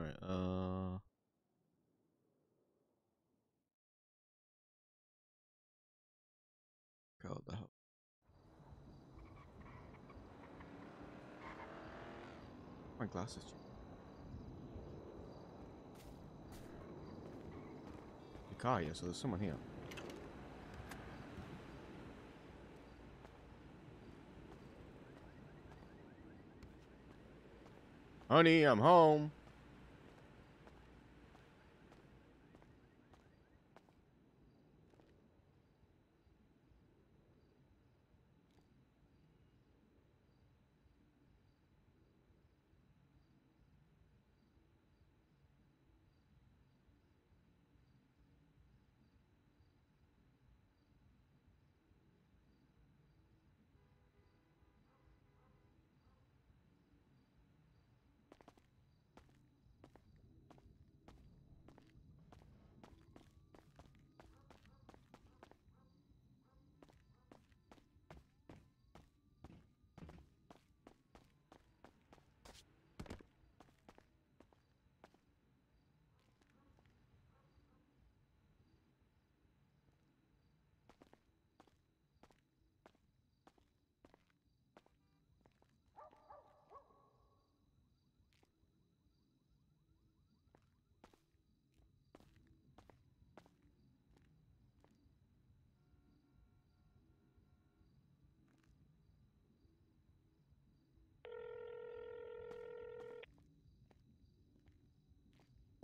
Alright, uh... Go the. My glasses. The car, yeah, so there's someone here. Honey, I'm home.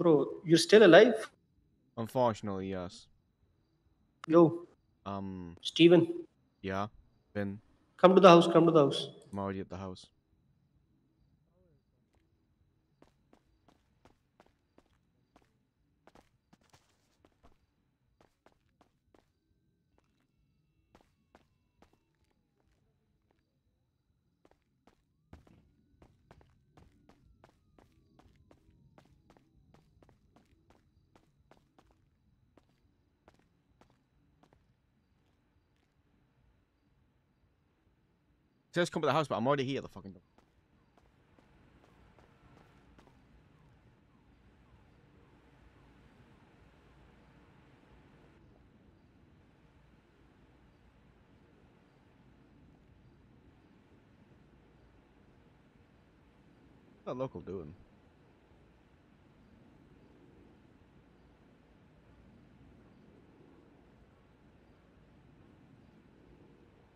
Bro, you're still alive? Unfortunately, yes. Yo, Um, Steven, yeah. Ben, come to the house, come to the house. I'm already at the house. Says come to the house, but I'm already here. The fucking. door. What's that local doing?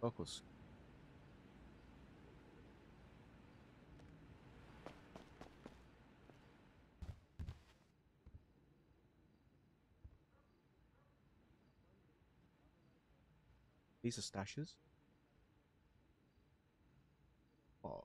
Locals. These stashes. Oh.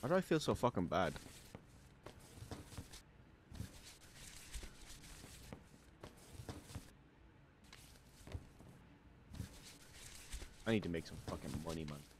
Why do I feel so fucking bad? I need to make some fucking money, man.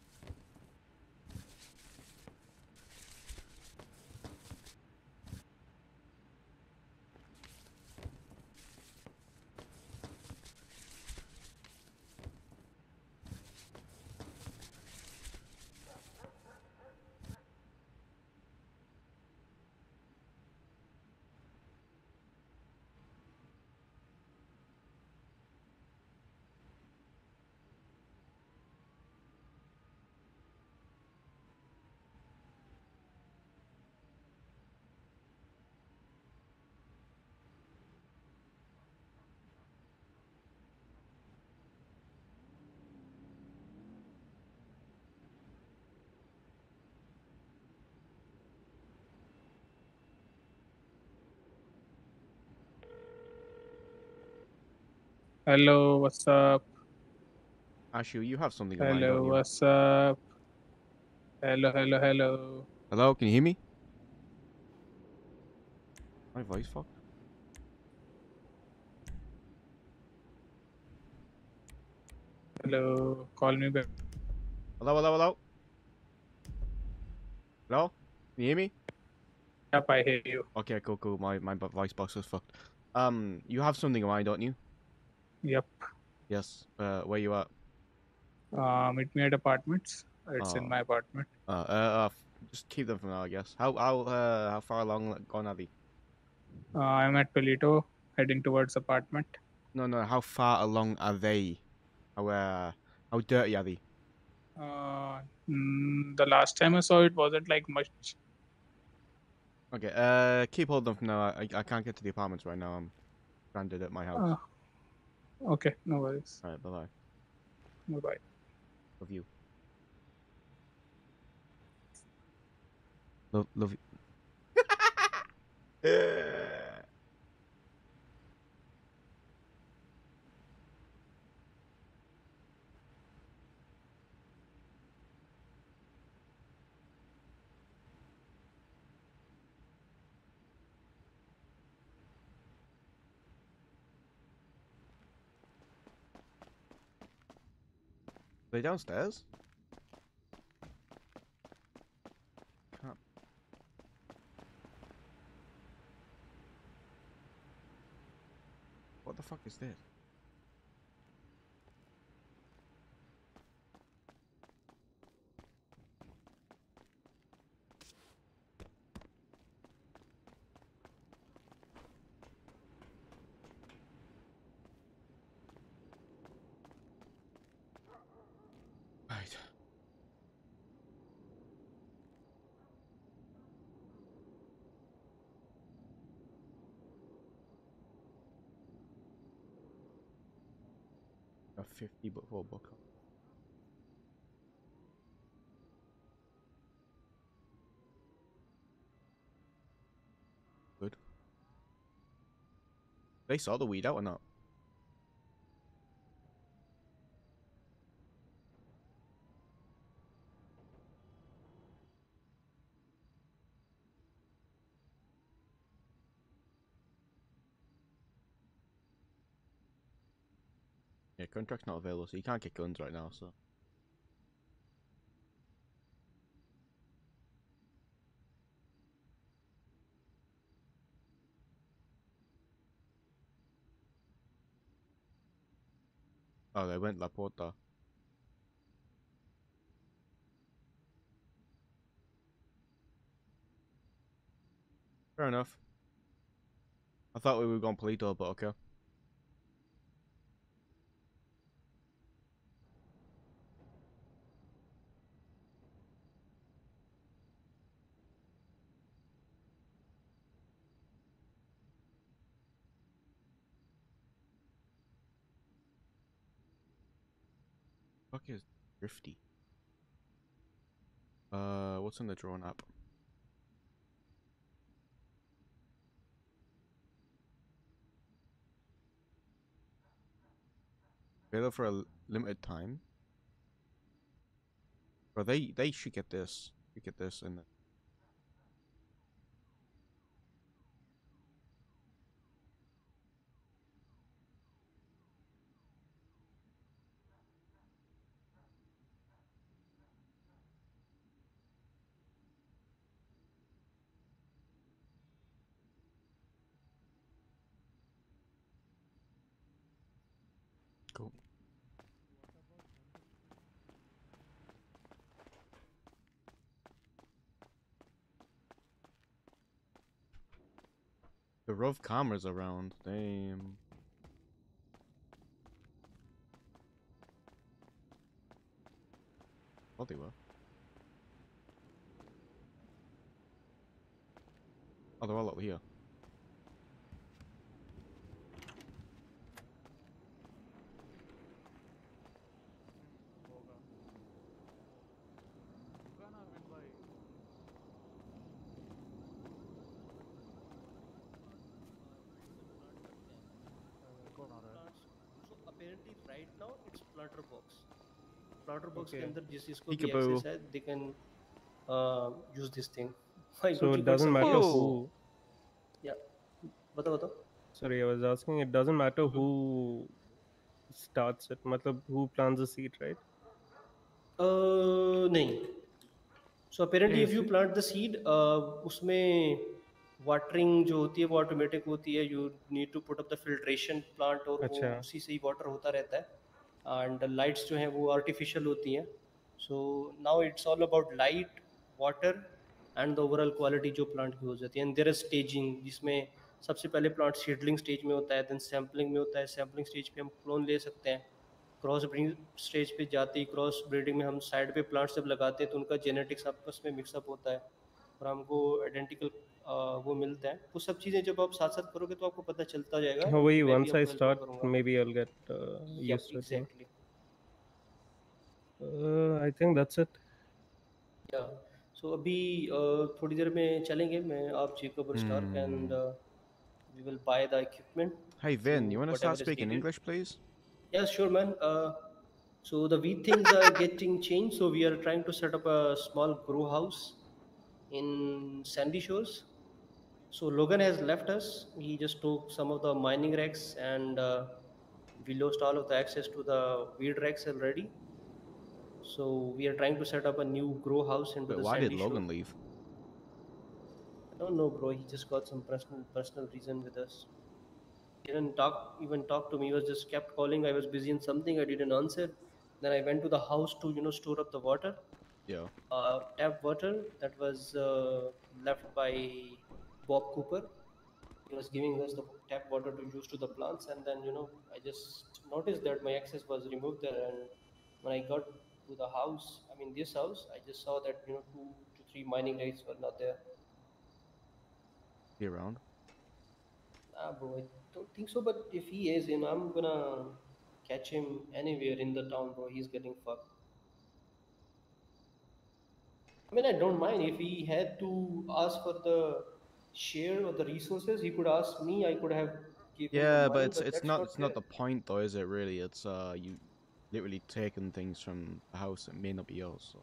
Hello, what's up? Ashu, you have something in mind, Hello, what's up? Hello, hello, hello. Hello, can you hear me? My voice fucked. Hello, call me back. Hello, hello, hello. Hello? Can you hear me? Yep, I hear you. Okay, cool, cool. My my voice box was fucked. Um, you have something in mind, don't you? Yep. Yes. Uh, where you at? Uh, meet me at apartments. It's Oh. in my apartment. Uh, uh, uh, just keep them for now, I guess. How how uh how far along gone are they? Uh, I'm at Paleto, heading towards apartment. No, no. How far along are they? How uh how dirty are they? Uh, mm, the last time I saw it wasn't like much. Okay. Uh, keep holding of them for now. I I can't get to the apartments right now. I'm stranded at my house. Uh, okay, no worries. All right. Bye bye. Bye bye. Love you. Love love you. they downstairs? What the fuck is this? 50 but four buck. Good. They saw the weed out or not? Contract's not available, so you can't get guns right now, so. Oh, they went La Puerta. Fair enough. I thought we were going Paleto, but okay. Fuck Drifty? Uh, what's in the drone app? Available for a limited time. Bro, they they should get this. Should get this and. The Rove cameras around. Damn. Oh, they were. Oh, they're all over here. इसके अंदर जिस जिसको भी access है they can use this thing so it doesn't matter who या बताओ बताओ। Sorry I was asking it doesn't matter who starts it मतलब who plants the seed right नहीं। So apparently if you plant the seed उसमें watering जो होती है वो ऑटोमेटिक होती है you need to put up the filtration plant और अच्छा. उसी से ही वाटर होता रहता है। एंड लाइट्स जो हैं वो आर्टिफिशियल होती हैं. So now it's all about light water and the overall quality जो प्लांट की हो जाती है. एंड देर इज़ स्टेजिंग जिसमें सबसे पहले प्लांट सीडलिंग स्टेज में होता है देन सैम्पलिंग में होता है. सैम्पलिंग स्टेज पे हम क्लोन ले सकते हैं. क्रॉस ब्रीडिंग स्टेज पे जाते क्रॉस ब्रीडिंग में हम साइड पे प्लांट्स जब लगाते हैं तो उनका जेनेटिक्स आपस में मिक्सअप होता है. और हमको आइडेंटिकल वो मिलता है। वो सब चीज़ें जब आप साथ साथ करोगे तो आपको पता चलता जाएगा। वही once I start may be I get yes I think that's it या सो अभी थोड़ी देर में चलेंगे। मैं आप Jacob star and we will buy the equipment hi when you want to start speaking English please yes sure man so the we things are getting change so we are trying to set up a small grow house in sandy shores. So Logan has left us. He just took some of the mining racks, and uh, we lost all of the access to the weed racks already. So we are trying to set up a new grow house into Wait, the why did. Logan leave? I don't know, bro. He just got some personal personal reason with us. He didn't talk even talk to me. He was just kept calling. I was busy in something. I didn't answer. Then I went to the house to you know store up the water, Yeah. uh, tap water that was uh, left by Bob Cooper. He was giving us the tap water to use to the plants, and then you know I just noticed that my access was removed there. And when I got to the house, I mean this house, I just saw that you know two to three mining rights were not there. He around? Ah, bro, I don't think so. But if he is in, I'm gonna catch him anywhere in the town, bro. He's getting fucked. I mean, I don't mind if he had to ask for the share of the resources. He could ask me. I could have given. him Yeah, but money, it's it's that's not it's not the point though, is it? Really, it's uh you literally taking things from the house that may not be yours. So.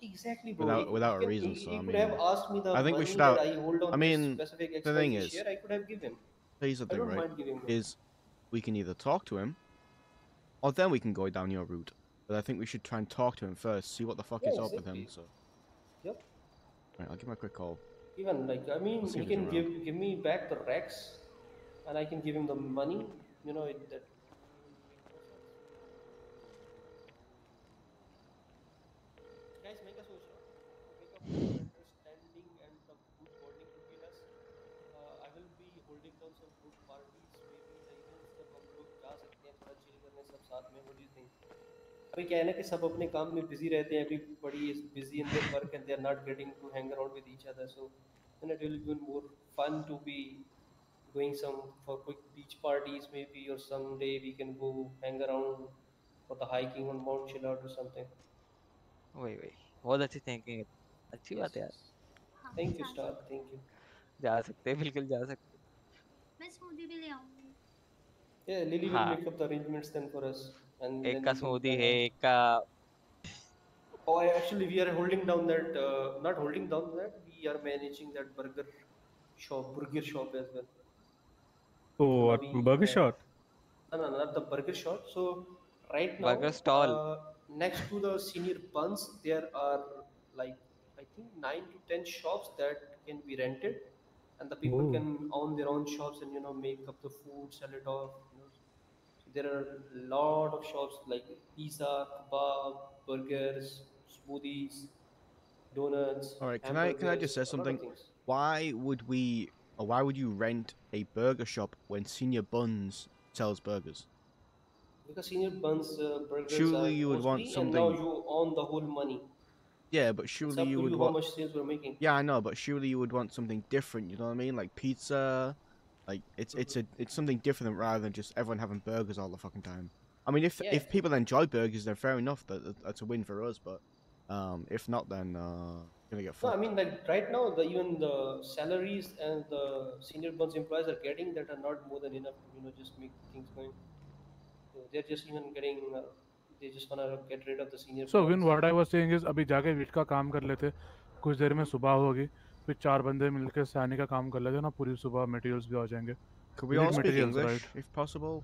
Exactly, bro. without- without a he can- reason, He, so he I could have mean, asked me the I think we should have- I I mean, specific the thing is- share. I could have given. Here's the thing, right? mind giving. him. Is we can either talk to him, or then we can go down your route. But I think we should try and talk to him first, see what the fuck is Yeah, up with him. So, Yep. right, I'll give him a quick call Even like I mean, Let's see he if he's can give give me back the Rex, and I can give him the money. You know it, that. Guys, make a सोच रहा हूँ. Make a understanding and the good bonding between us. Uh, I will be holding down some good parties, maybe the events जब हम लोग जा सकते हैं थोड़ा chill करने सब साथ में. What do you think? भाई क्या है ना कि सब अपने काम में बिज़ी रहते हैं एवरीबॉडी बड़ी busy in work and they are not getting to hang around with each other so and it will be more fun to be going some for quick beach parties beach be और some day we can go hang around for the hiking on mount Chilad और something वही वही। बहुत अच्छी thinking अच्छी yes, बात है यार। Thank you star thank you जा सकते हैं बिल्कुल जा सकते हैं। मैं स्मूदी भी ले आऊँगी। Yeah Lily will make up the arrangements then for us and एक का स्मूदी है एक का oh I actually we are holding down that uh, not holding down that we are managing that burger shop burger shop as well oh what Abhi, burger uh, shot No, no, not the burger shop. So right now, Burger stall. Uh, next to the senior buns, there are like I think nine to ten shops that can be rented, and the people Ooh. can own their own shops and you know make up the food, sell it off. You know. So there are a lot of shops like pizza, kebab, burgers, smoothies, donuts. All right, can I- can I just say hamburgers, a lot of something? Why would we, or why would you rent a burger shop when Senior Buns sells burgers? Because senior buns, uh, burgers Surely you would want costly, and now something- you own the whole money. Yeah, but surely you would you how want. much sales we're making. Yeah, I know, but surely you would want something different. You know what I mean? Like pizza, like it's it's a it's something different rather than just everyone having burgers all the fucking time. I mean, if yeah. if people enjoy burgers, then fair enough. That that's a win for us. But um, if not, then uh, gonna get. Fucked. No, I mean, like right now, the even the salaries and the Senior Buns employees are getting that are not more than enough to you know just make things going. They're just even getting. Uh, they just wanna get rid of the senior. So what I was saying is, अभी जाके विट का काम कर लेते, कुछ देर में सुबह होगी. फिर चार बंदे मिलकर सैनी का काम कर लेते ना पूरी सुबह मटेरियल्स भी आ जाएंगे Could we we all need speak materials, English right? if possible?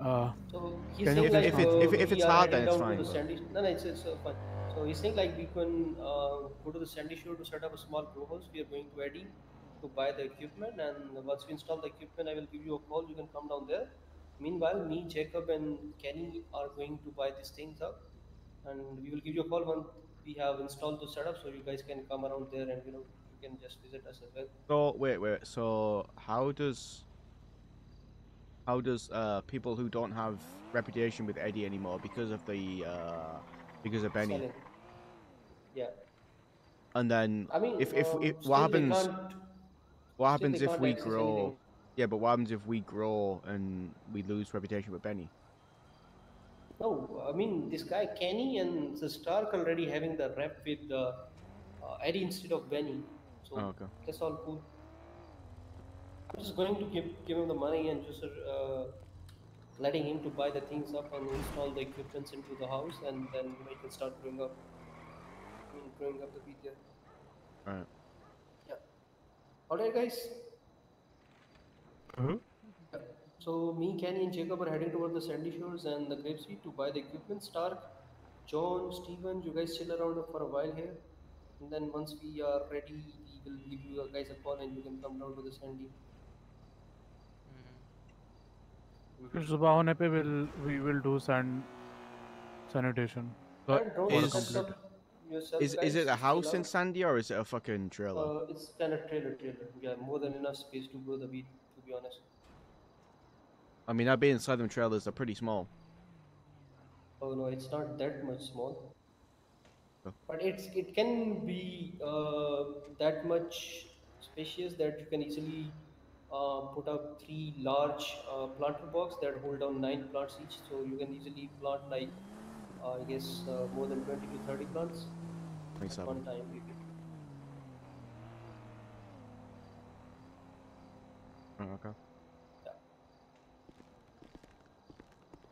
uh, So he's Can saying you- like if it- uh, if it- if we it's are hard, heading then it's down fine, To the but- sandy, no, no, it's, it's uh, fine. So he's saying like we can uh, go to the sandy shore to set up a small grow house. We are going to Eddie, to buy the equipment, and once we install the equipment, I will give you a call. You can come down there. Meanwhile, me, Jacob, and Kenny are going to buy these things up, and we will give you a call once we have installed the setup, so you guys can come around there and you know you can just visit us as well. So wait, wait. So how does how does uh people who don't have reputation with Eddie anymore because of the uh because of Benny, Selling. Yeah, and then I mean, if if, um, if what happens what happens if we grow? anything. Yeah, but what happens if we grow and we lose reputation with Benny? No, I mean this guy Kenny and the Stark already having the rep with uh, uh, Eddie instead of Benny, so Oh, okay. that's all cool. I'm just going to give give him the money and just uh, letting him to buy the things up and install the equipments into the house, and then we can start growing up. I mean, growing up the beat there. Alright. Yeah. All right, guys. Mhm. Yeah. So me, Kenny, and Jacob are heading toward the Sandy Shores and the Grapeseed to buy the equipment. Stark, John, Steven, you guys chill around for a while here, and then once we are ready, we will give you guys a call and you can come down to the Sandy. फिर सुबह होने पे will we will do sand sanitation. But And don't is- mess up yourself, Is is guys, it a chill house in out. Sandy or is it a fucking trailer? Uh, it's kind of trailer, trailer. Yeah, more than enough space to grow the wheat, to be honest. I mean, I've been inside them trailers. They're pretty small. Oh no, it's not that much small. But it's it can be uh, that much spacious that you can easily uh, put up three large uh, planter box that hold down nine plants each. So you can easily plant like uh, I guess uh, more than twenty to thirty plants at one time. Maybe. Oh, okay.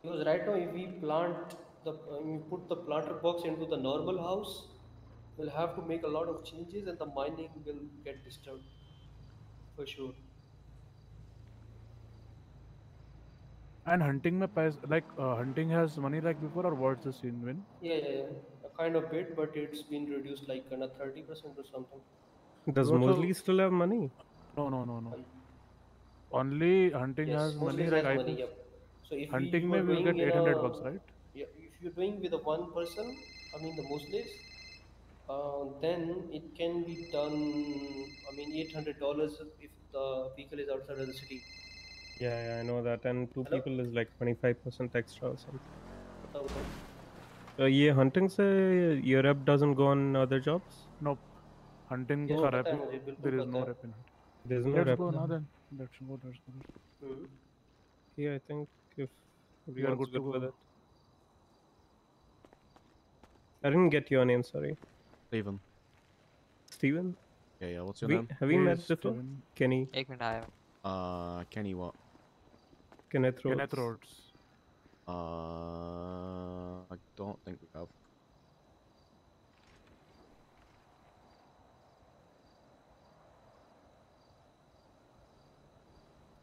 Because right now, if we plant the uh, you put the planter box into the normal house we'll have to make a lot of changes and the mining will get disturbed for sure. And hunting map pass like uh, hunting has money like before or what's the scene When? yeah, yeah yeah a kind of bit but it's been reduced like another 30 percent or something. Does mostly still have money? No no no no. Only hunting yes, has money has like money, yep. so if hunting we may will get 800 a... bucks right? you're doing with a one person, I mean the Muslims, uh, then it can be done. I mean, eight hundred dollars if the vehicle is outside of the city. Yeah, yeah, I know that. And two Hello? people is like twenty five percent extra or something. So, yeah, hunting say your rep doesn't go on other jobs. Nope, hunting yeah, rep there is no rep in. There is no Let's go now then. Let's go. Let's go. Hmm. Yeah, I think if we are good with that. I didn't get your name, sorry. Steven. Steven? Yeah, yeah, what's your we, name? Have we met before? Kenny. Ik ben daar. Uh, Kenny what? Kenneth Rhodes. Kenneth Rhodes. Uh, I don't think we have.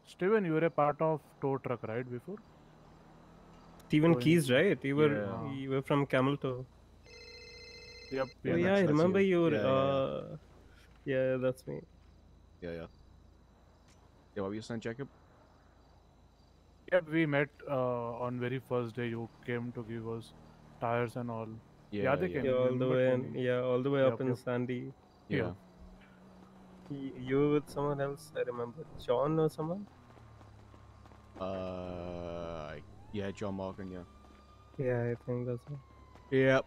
Steven, you were a part of tow truck, right, before? Steven oh, Keys, right? You were yeah. you were from Camel Tow. Yep. Oh, Yeah, yeah, I remember you. you. were, Yeah, yeah, yeah. uh, yeah, that's me. Yeah, yeah. Yeah, what were you saying, Jacob? Yep. We met uh, on very first day. You came to give us tires and all. Yeah, Yeah, they yeah, can- Yeah, all the way, in, yeah, all the way Yup, up in. Sandy. yeah. Y- You were with someone else, I remember. John or someone? Uh, yeah, John Morgan. Yeah. Yeah, I think that's it. Yep.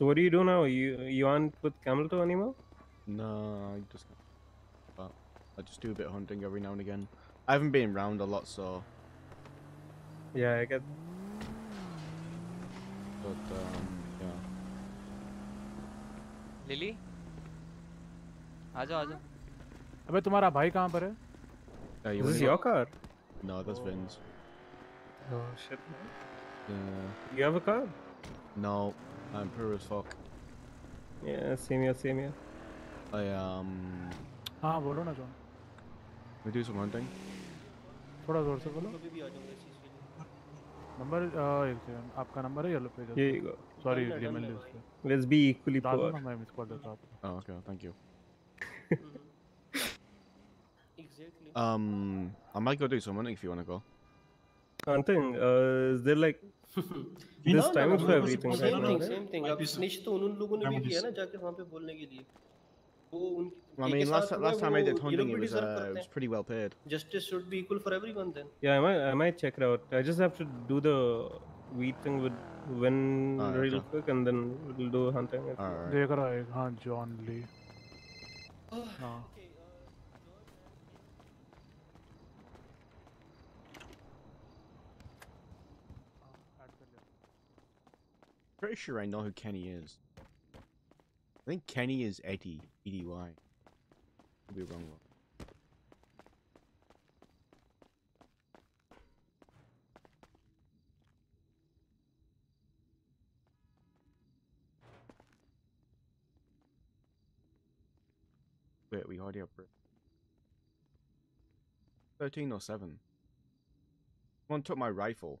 So what do you do now? You you aren't with Camel Tow anymore? No, I just but I just do a bit of hunting every now and again. I haven't been around a lot, so yeah, I get. But um, yeah. Lily, आजा आजा. अबे तुम्हारा भाई Yeah, you this is your car. No, that's oh. Vin's. Oh shit. Man. Yeah. You have a car? No. I'm poor as fuck. Yeah, same here, same here. I um. हाँ बोलो ना John. We do some hunting. थोड़ा जोर से बोलो. कभी भी आ जाऊंगा इस चीज के लिए नंबर एक सेकंड आपका नंबर है येलो पे Here you go. Sorry done है, ग्रीमल डन है लिस्ट भाई। पे Let's be equally डाल दो poor. ना मैं मिस कॉल देता हूँ आपको Oh, okay. Thank you. Mhm. Exactly. Um, I might go do some hunting if you want to go. Hunting. Uh, is there like You this know, time no, is no, for no, everything suppose right same ना- now, thing right? Same thing Might अब be some snitch तो उन लोगों ने भी remedies. किया ना जाके वहाँ पे बोलने के लिए वो उन I के mean, के last साथ हुआ last time I वो did ये hunting, लोग it भी was डिजर्व uh, it करते was हैं pretty well paid. Justice should be equal for everyone then Yeah, I might I might check it out. I just have to do the wheat thing with win Ah, real okay. quick, and then we'll do hunting. if- All right. देख रहा है हाँ John ली हाँ Pretty sure I know who Kenny is. I think Kenny is Eddie. E D Y. Could be wrong. though. Wait, we already have. Thirteen or seven. Someone took my rifle.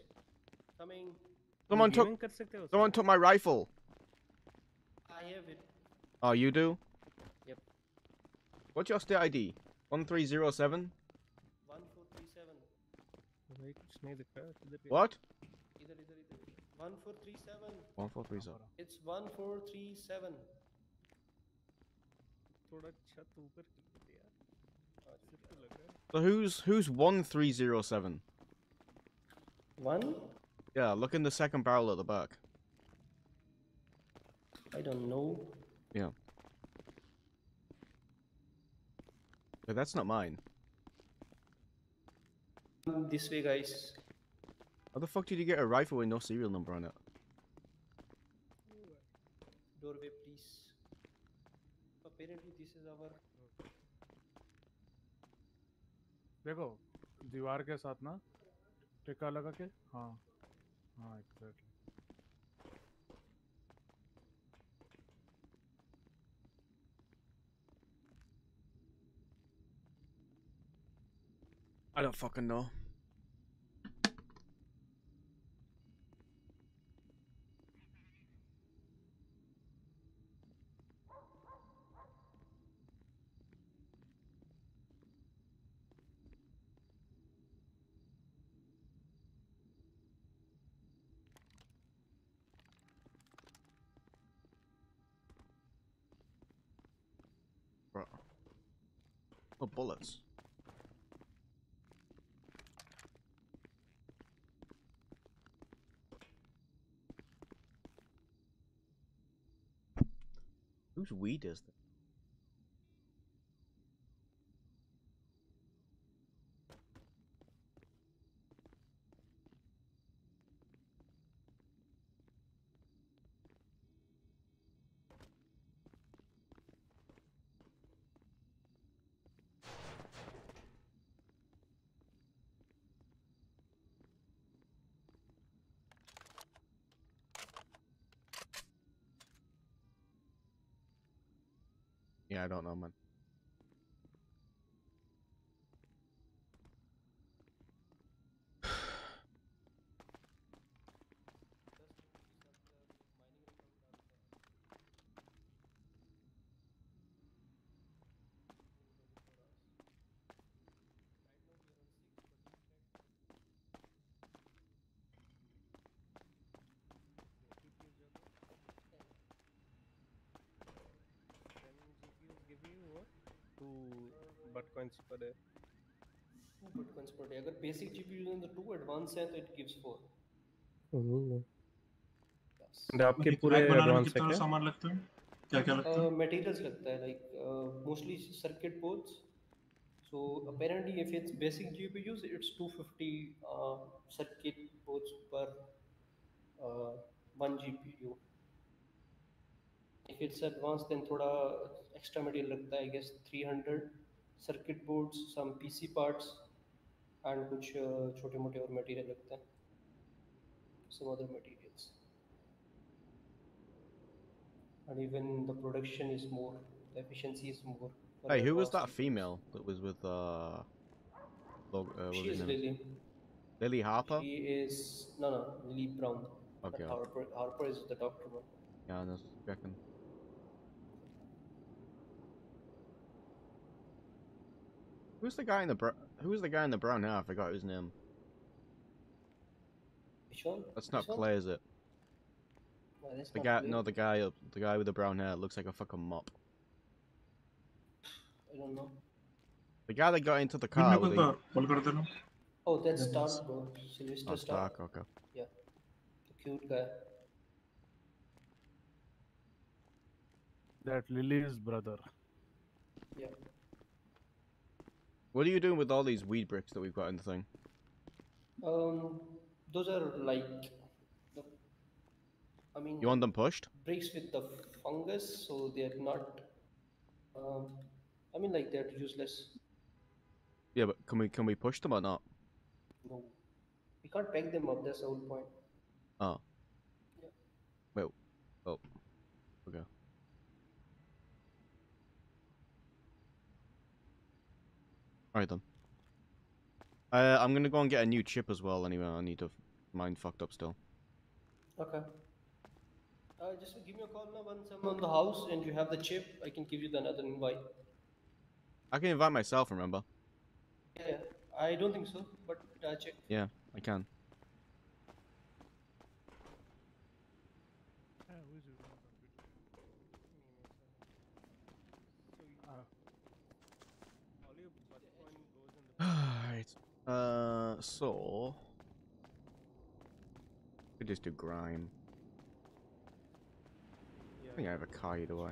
Someone took Someone took my rifle. I have it. Oh, you do? Yep. What's your state ID? 1307? 1437. What? Either, One four three seven. One four three zero. It's 1437. So who's who's 1307? One? Yeah, look in the second barrel at the back. I don't know. Yeah. But that's not mine. This way, guys. How the fuck did you get a rifle with no serial number on it? Doorway, please. Apparently, this is our. देखो दीवार के साथ ना टिक्का लगा के हाँ I don't fucking know. Bullets. Whose weed is this? I don't know, man. Coins पर है to but coins per day अगर बेसिक जीपीयू में टू एडवांस है तो इट गिव्स फोर बस आपके पूरे एडवांस है सामान लगता है क्या क्या लगता है मटेरियल्स लगता है like mostly circuit boards so apparently if it's basic gpus it's 250 uh, circuit boards per uh, one gpu if it's advanced then thoda extra material lagta i guess 300 circuit boards some PC parts and कुछ छोटे मोटे और material लगते हैं some other materials and even the production is more the efficiency is more for Hey, who was that advanced female that was with uh, Log- uh what she was is her name? Lily Lily Harper? she is no no Lily Brown Okay, Not Harper Harper is the doctor one yeah, I was Who's the guy in the brown? who's the guy in the brown now? I forgot his name. Which one? That's not Which Clay, one? is it? No, the guy blue. no the guy the guy with the brown hair looks like a fucking mop. I don't know. The guy that got into the car. The... The... Oh, that's Stark, bro. Sylvester oh, Stark. Stark. Okay. Yeah, the cute guy. That Lily's brother. Yeah. What are you doing with all these weed bricks that we've got in the thing? Um, those are like the. I mean, You want them pushed? bricks with the fungus, so they're not. Um, I mean, like they're useless. Yeah, but can we can we push them or not? No, we can't pack them up. That's the whole point. Oh. Yeah. Wait. Oh. Okay. Alright then. Uh, I'm gonna go and get a new chip as well. Anyway, I need to. Mine fucked up still. Okay. Uh, just give me a call now once I'm on the house and you have the chip. I can give you the another invite. I can invite myself. Remember? Yeah, yeah. I don't think so, but uh, check. Yeah, I can. Alright. Uh, so. We just do grime. I think I have a car either way.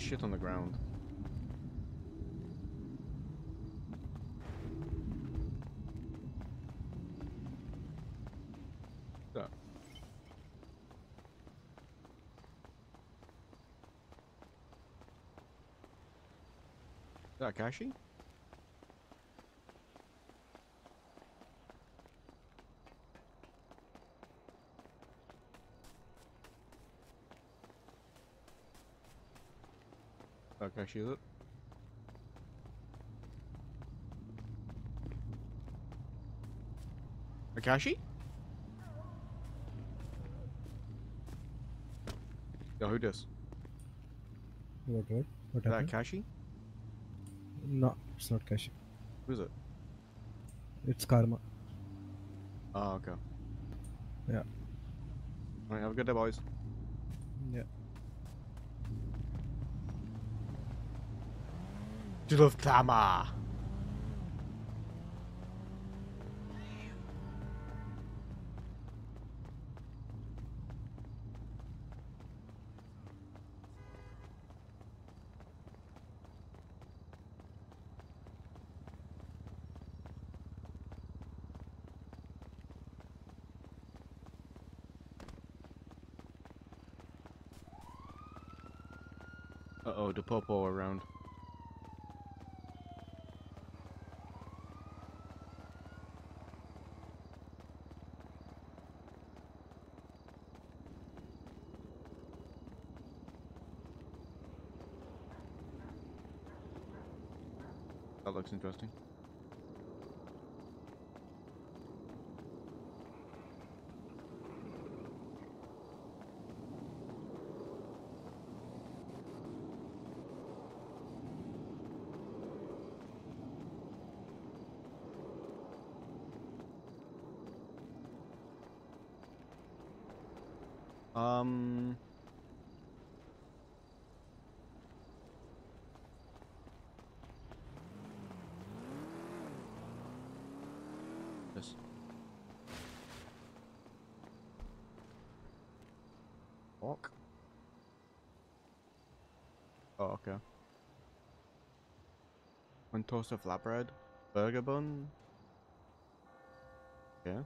Shit on the ground. Is that Kashi? That Kashi is it? Akashi? Yo, who this? What, what? What Is that happened? Kashi? No, it's not Kashi. Who's it? It's Karma. Oh, okay. Yeah. Alright, have a good day, boys. Yeah. Tama. Uh oh, the popo around. That looks interesting. Walk. Oh, okay. One toast of flatbread, burger bun. Yeah.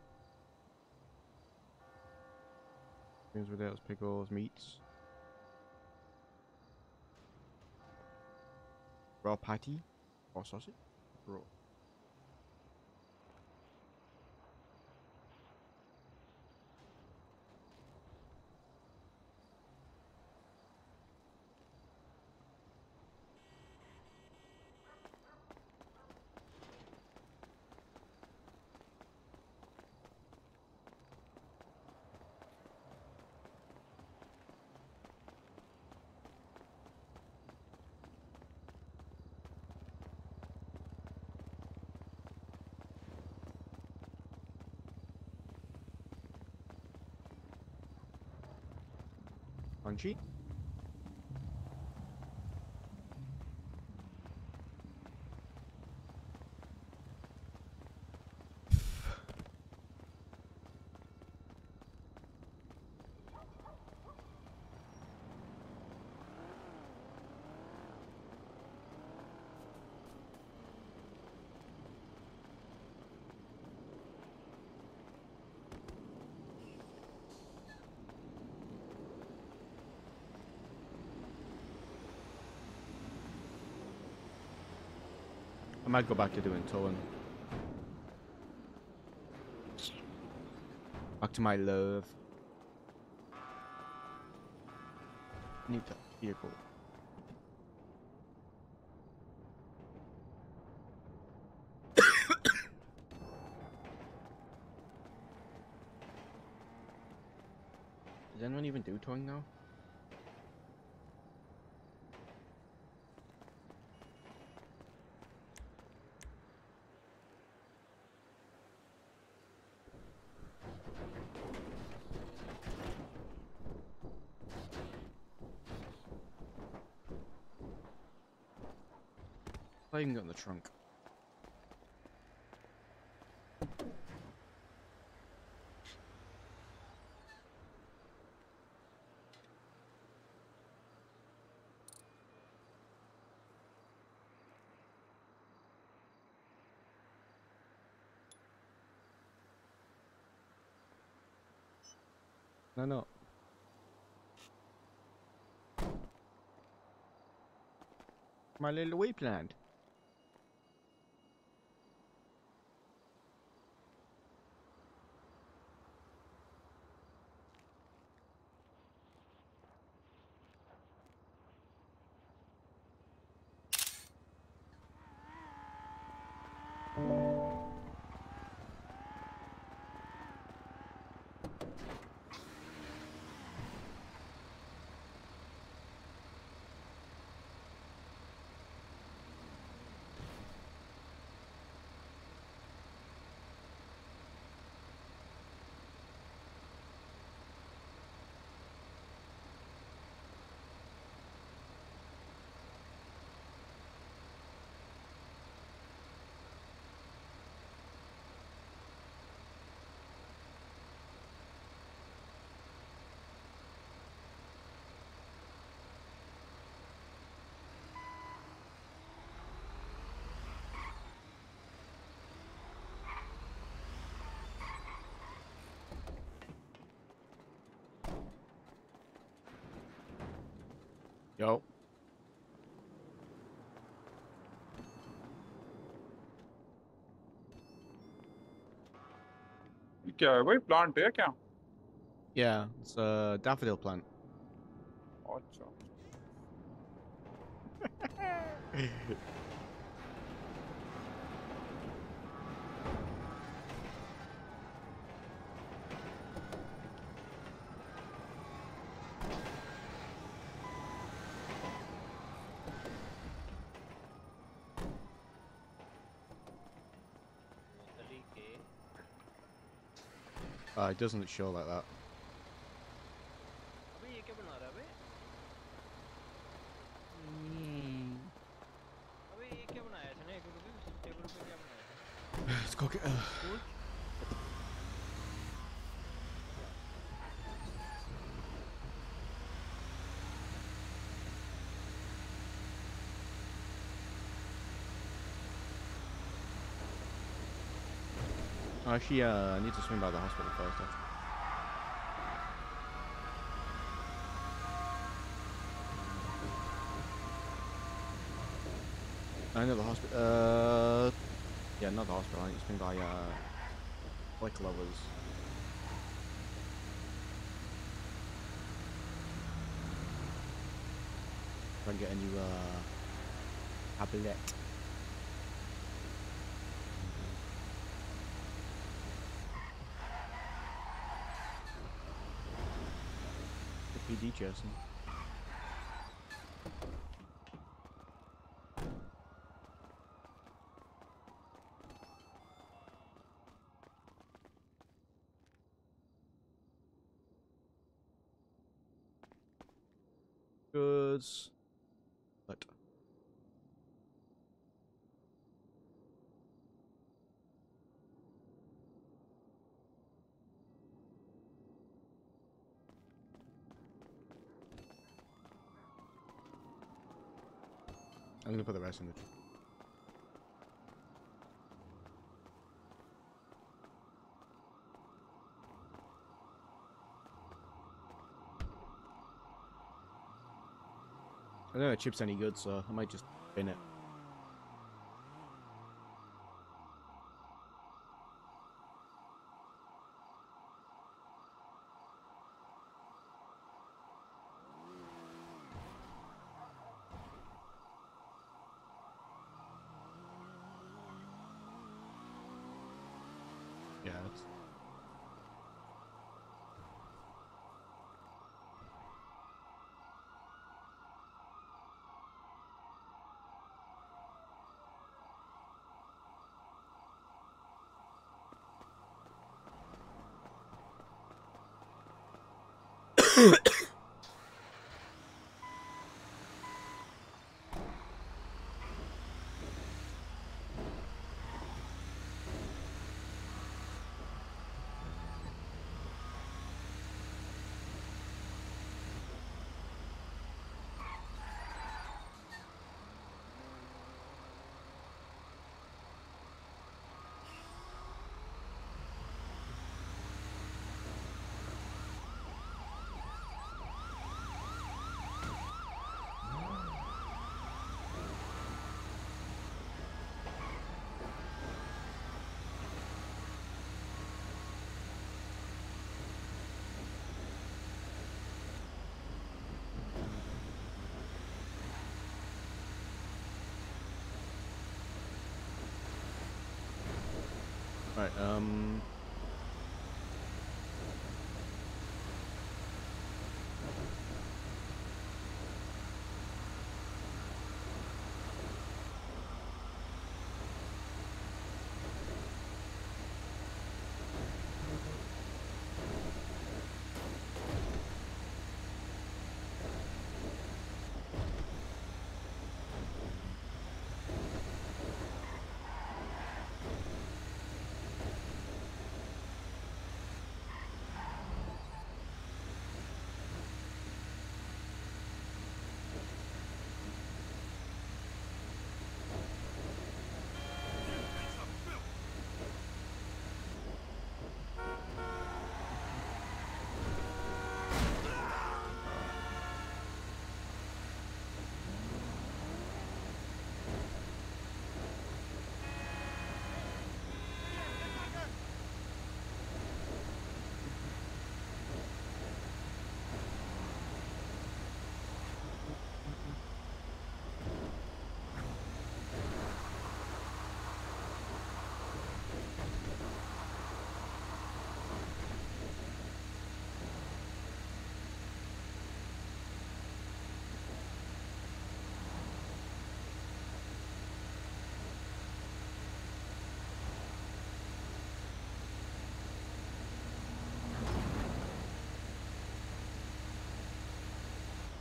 Things potatoes, pickles, meats. Raw patty or sausage? Raw. Crunchy. Might go back to doing towing. Back to my love. That vehicle. Does anyone even do towing now? I even got in the trunk. No, no. My little wee plant. Yo. क्या है भाई plant है क्या Yeah, it's a daffodil plant. अच्छा Uh, it doesn't show like that. Let's go get. Uh... Actually, uh, I need to swing by the hospital first. Actually. I know the hospital. Uh, yeah, not the hospital. I need to swing by uh, like lovers. Try and get a new uh, tablet. The PD Jason. Goods. But I'm gonna put the rest in the. I don't know if chip's any good, so I might just bin it. It's... Right, um...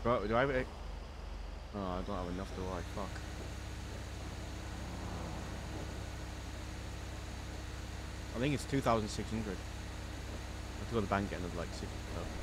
Bro, do I have a... Oh, I don't have enough, do I? Fuck. I think it's 2,600. I have to go to the bank get another like 60. oh.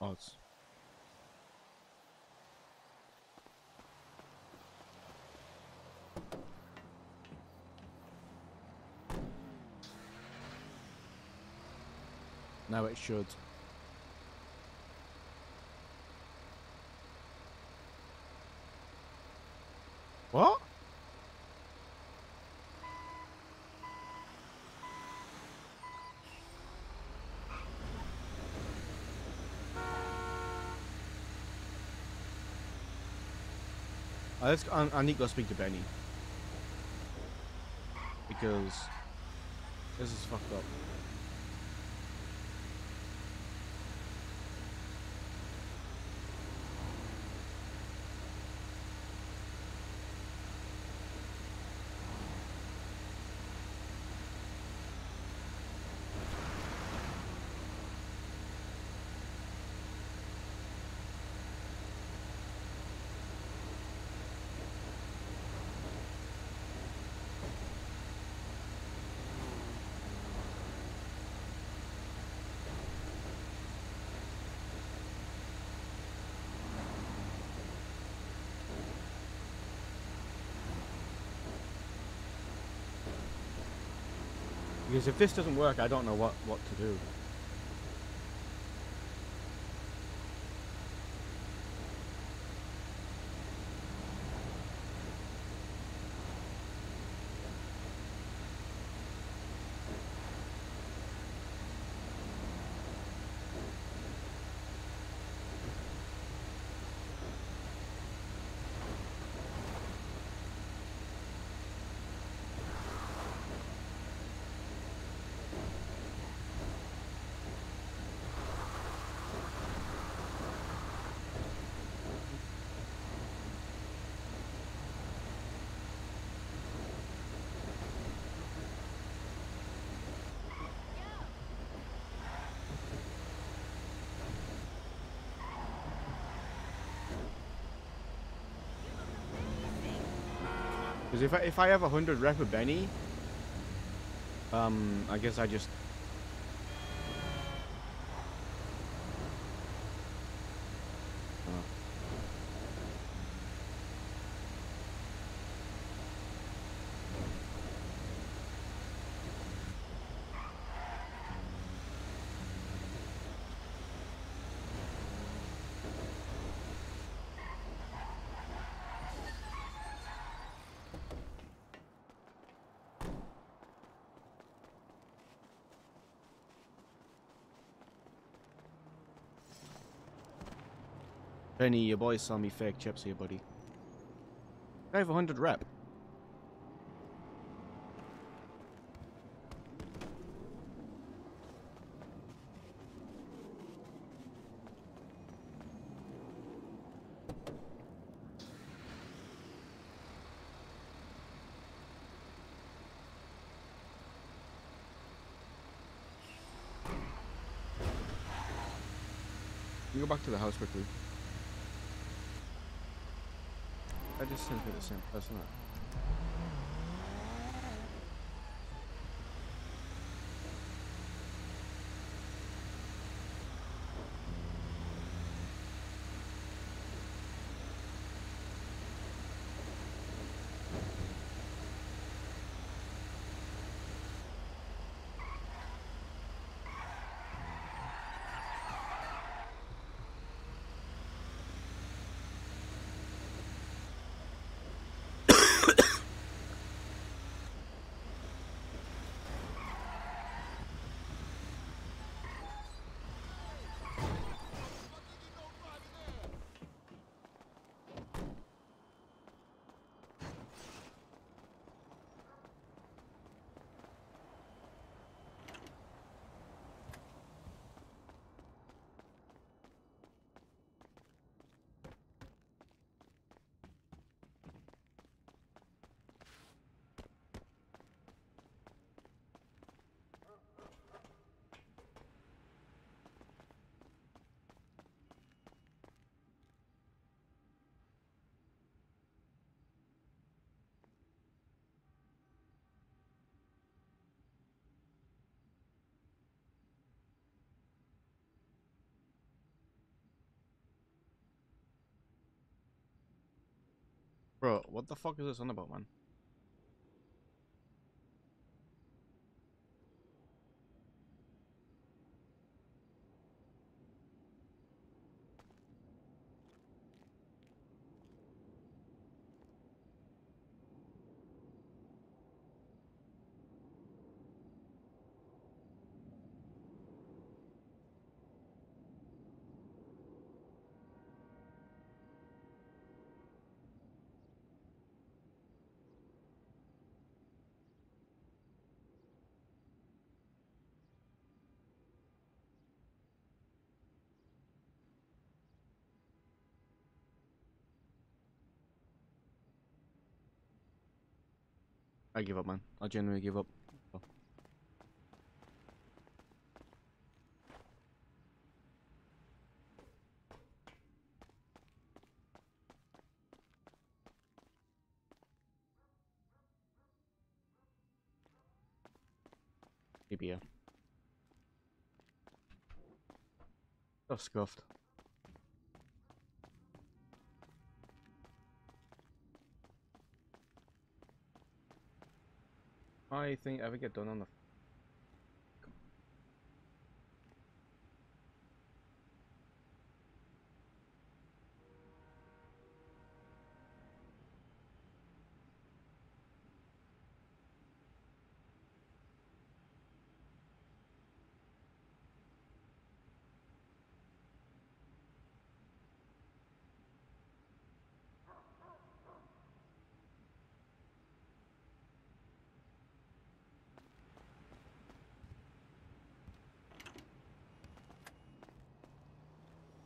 Odds. Now it should. What? Uh, let's, I, I need to go speak to Benny. Because this is fucked up. Because if this doesn't work, I don't know what, what to do. Because if I, if I have a hundred rep of Benny, um, I guess I just. Benny, your boy saw me fake chips here, buddy. I have a hundred rep. You go back to the house quickly. I just sent her the same person. Bro, what the fuck is this on about, man? I give up, man. I genuinely give up. Oh. Maybe yeah. Oh, scuffed. I think ever get done on the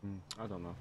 Hmm, I don't know.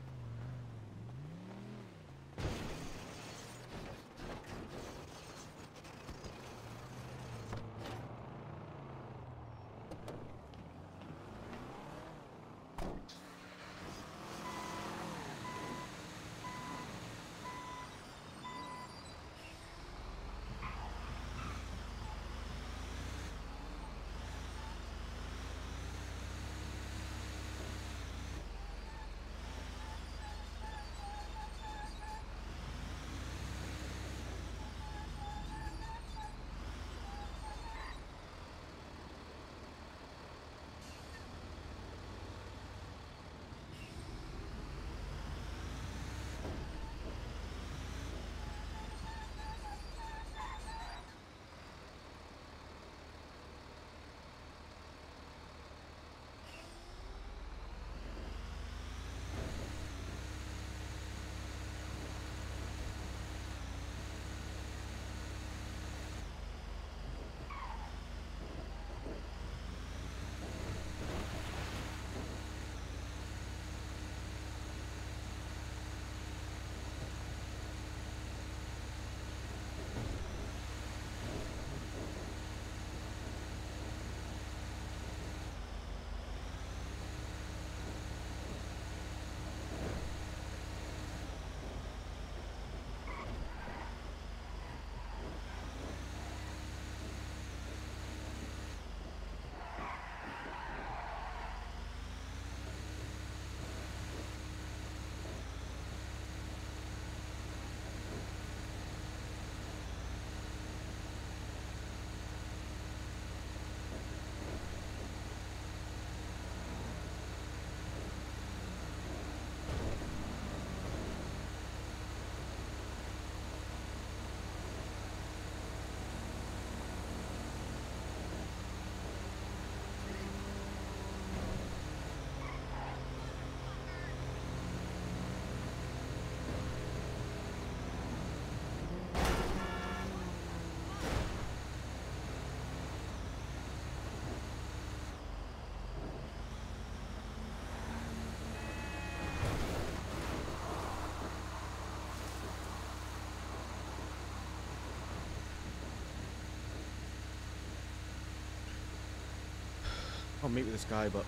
I'll meet with this guy, but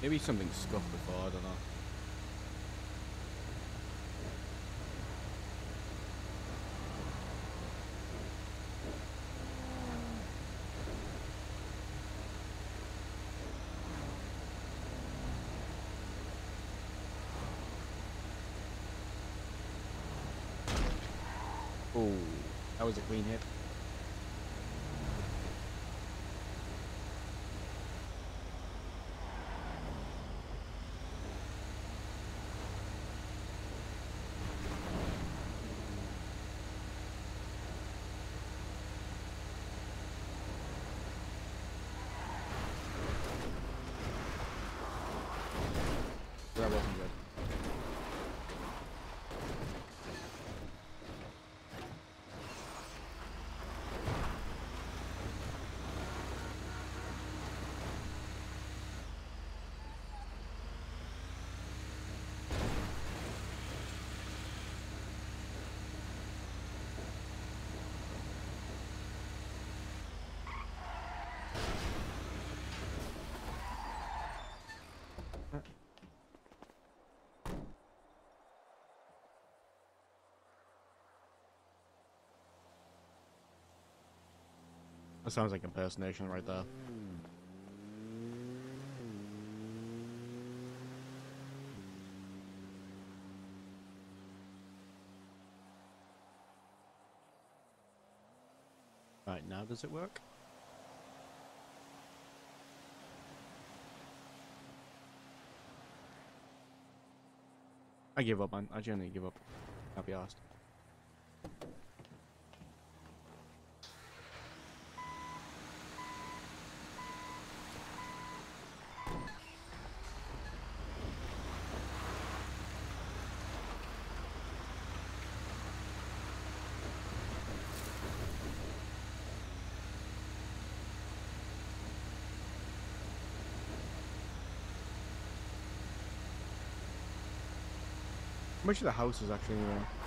maybe something scuffed before. I don't know. Oh, that was a clean hit. That wasn't good. That sounds like impersonation right there. Right, now does it work? I give up, man. I genuinely give up. I'll be asked. Much of the house is actually anyway? Sick.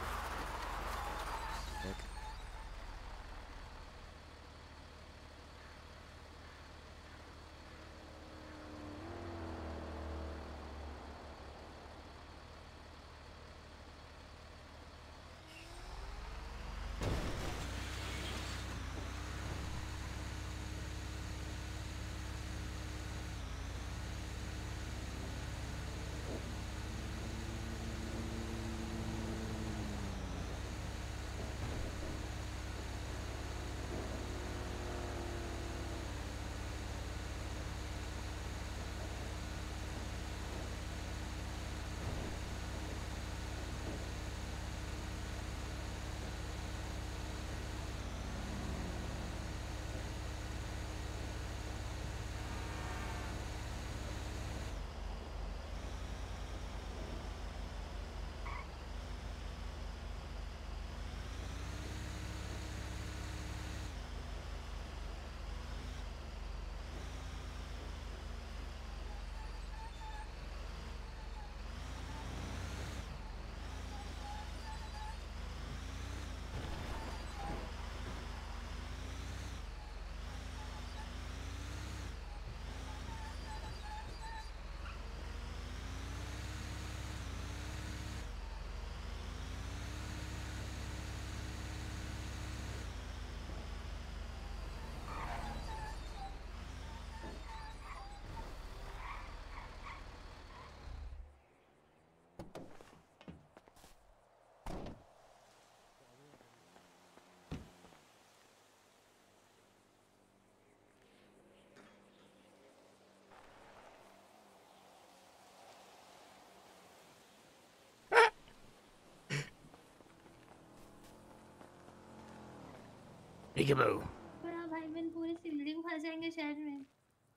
Peekaboo. बड़ा भाई बहन पूरे सिलड़ी को फंस जाएँगे शहर में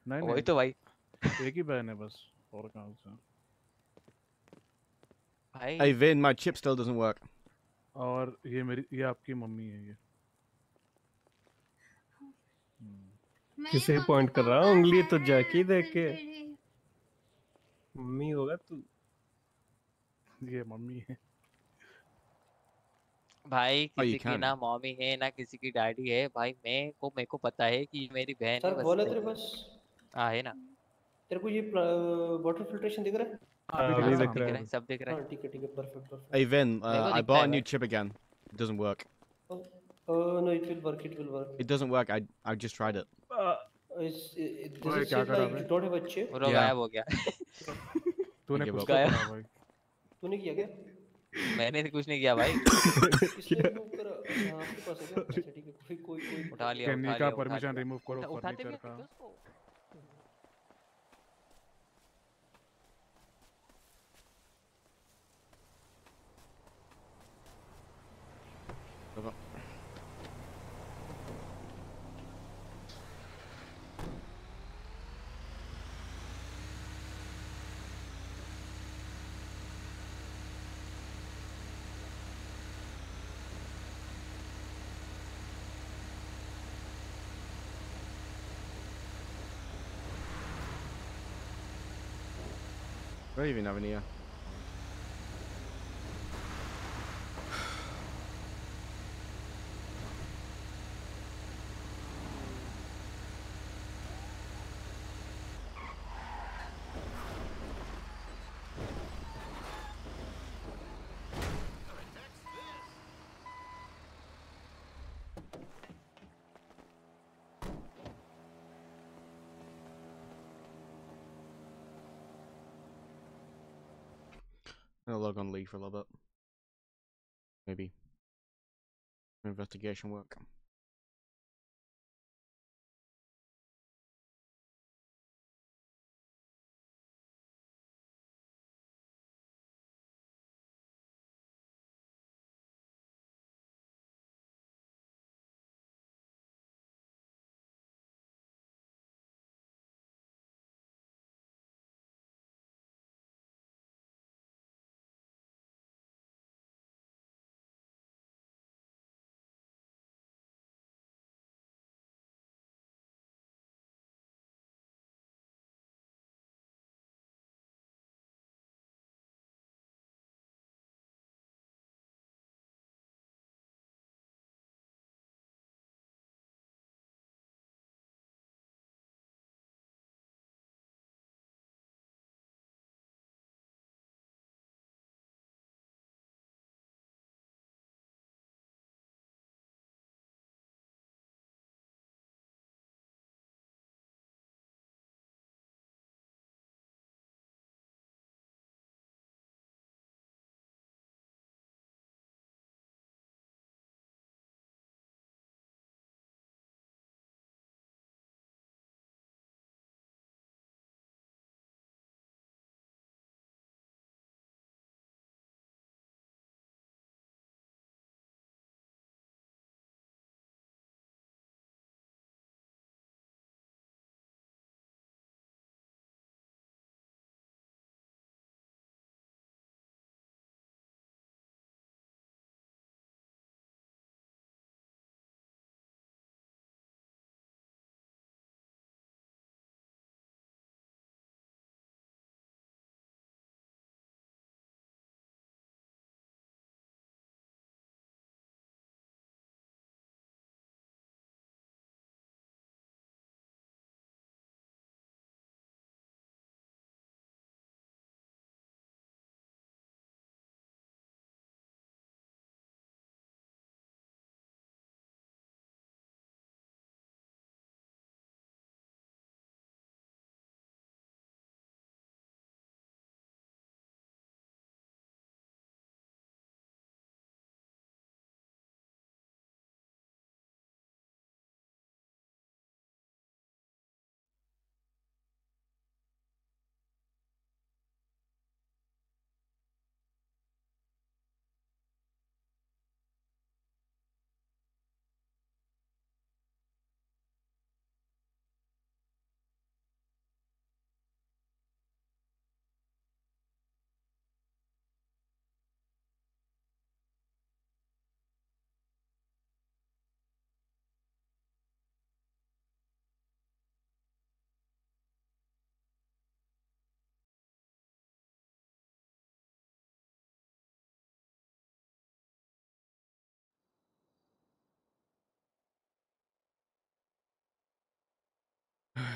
नहीं वही तो भाई एक ही बहन है बस और कहाँ से भाई Hey Vin, my chip still doesn't work. और ये मेरी ये आपकी मम्मी है ये किसे point कर रहा? उंगली तो है, जाकी देख के। मम्मी होगा तू ये मम्मी है भाई किसी की ना मॉमी है ना किसी की डैडी है। भाई मैं को मेरे को पता है कि मेरी बहन सर बोले तेरे तो पास? हाँ है ना। तेरे को ये वाटर फिल्ट्रेशन दिख रहा है? हाँ, अभी हाँ, दिख रहा है। सब दिख रहा है। हाँ, ठीक है ठीक है perfect perfect I bought a new chip again it doesn't work Oh no, it will work. It will work. It doesn't work. I I just tried it. Uh, it's, it, it doesn't seem like you गायब हो गया. तूने कुछ गायब. तूने किया क्या? मैंने तो कुछ नहीं किया भाई। उठा लिया परमिशन रिमूव करो फर्नीचर का। Don't even have any. uh, I'll log on League for a little bit. Maybe. Investigation work.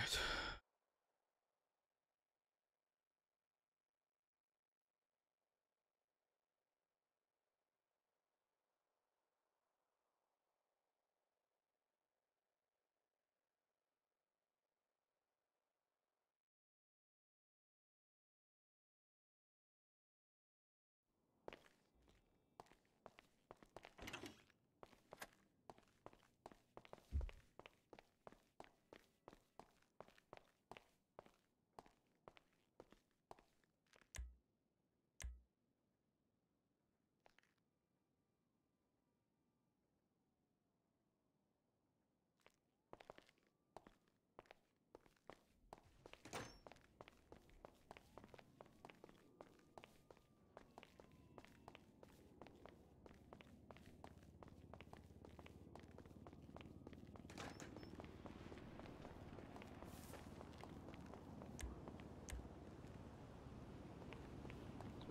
Right.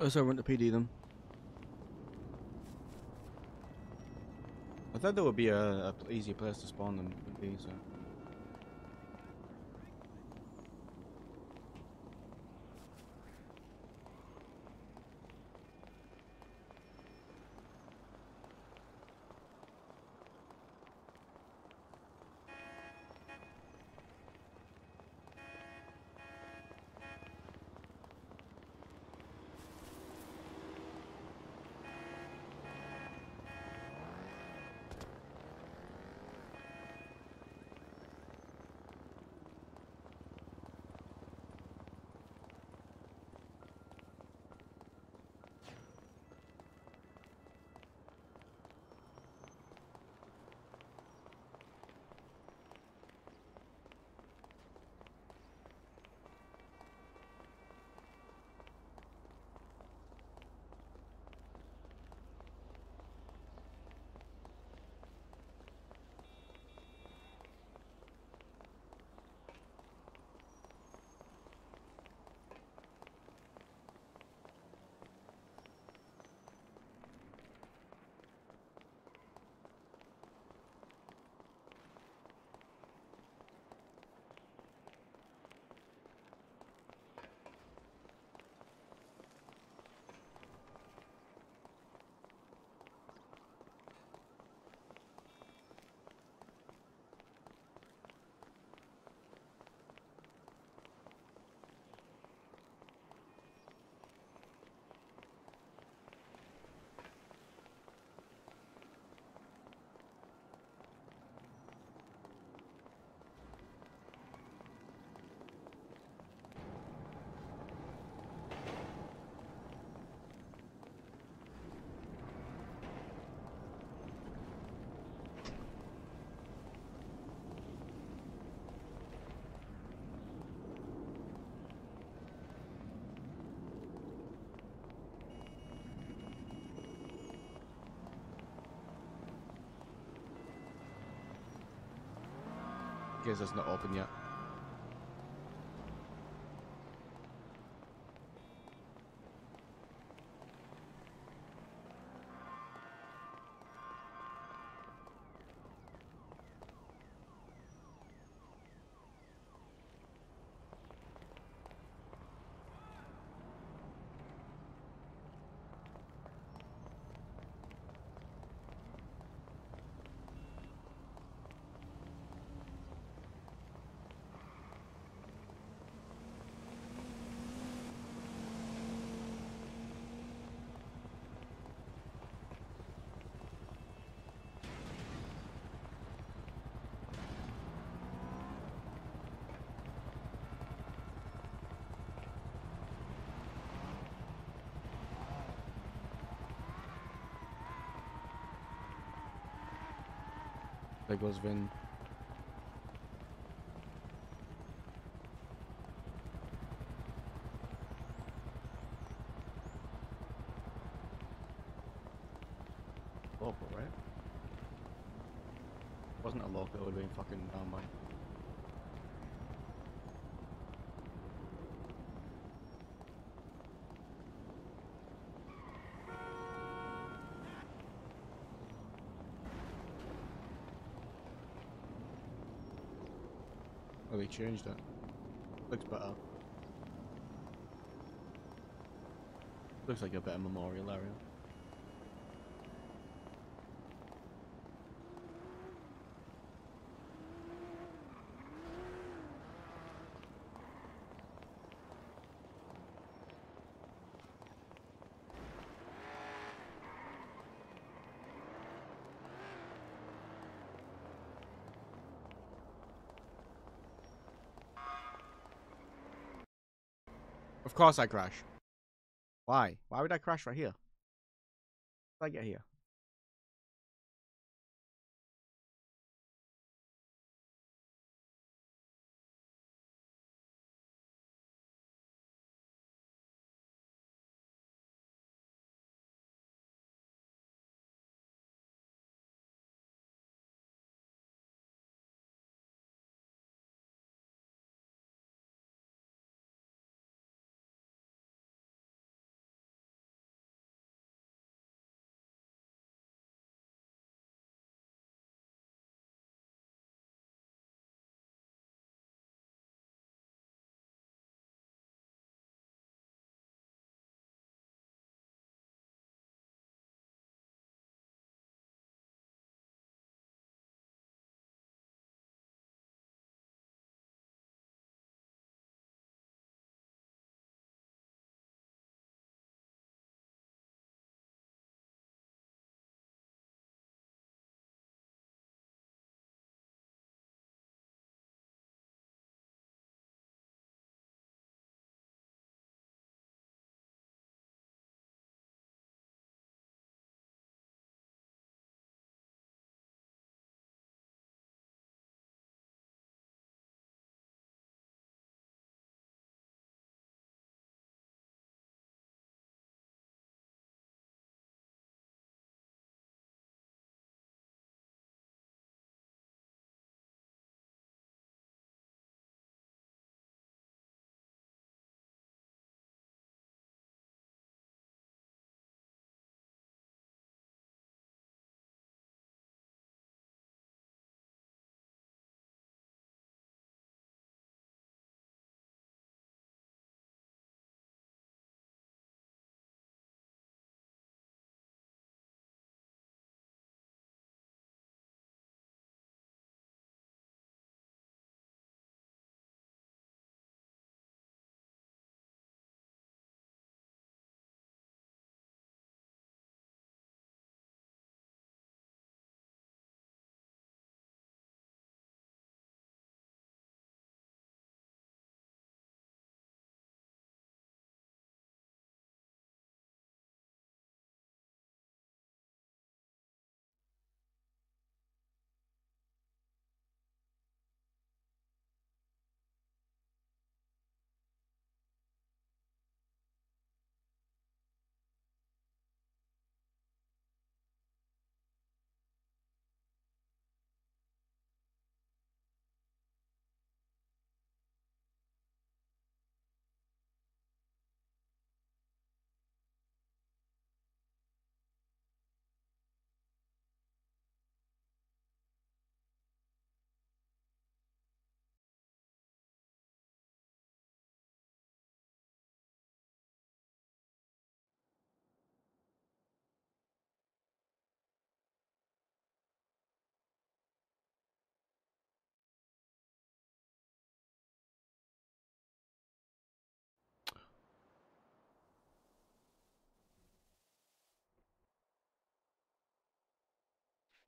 Oh, so I went to PD them. I thought there would be a, a place to spawn PD, so. Guess it's not open yet. There goes Vin. Local, right? Wasn't a local, it would have been fucking um, down by. Oh, they changed it. Looks better. Looks like a better memorial area. Of course I crash. Why? Why would I crash right here? How did I get here?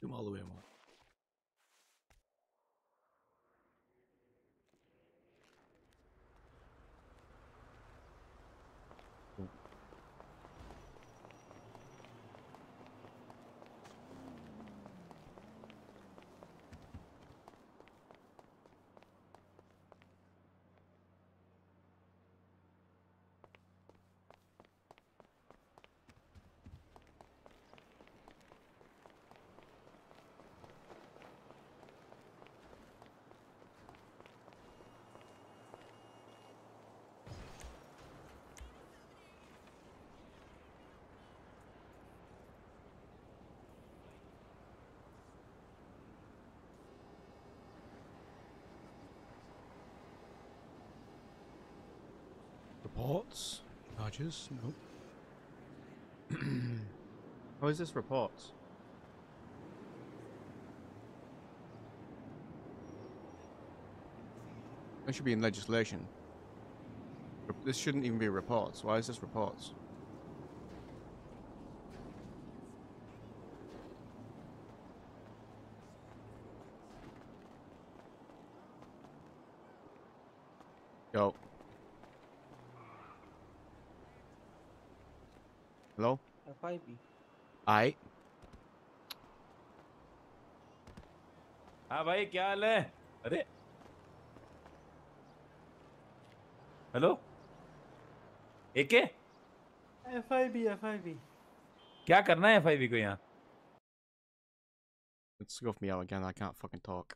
Do them Reports? Charges? Nope. How is this reports? That should be in legislation. This shouldn't even be reports. Why is this reports? FIP. I. हाँ भाई क्या हाल है अरे hello एके FIP, FIP. क्या करना है एफआईवी को यहाँ It's scuffed me out again. I can't fucking talk.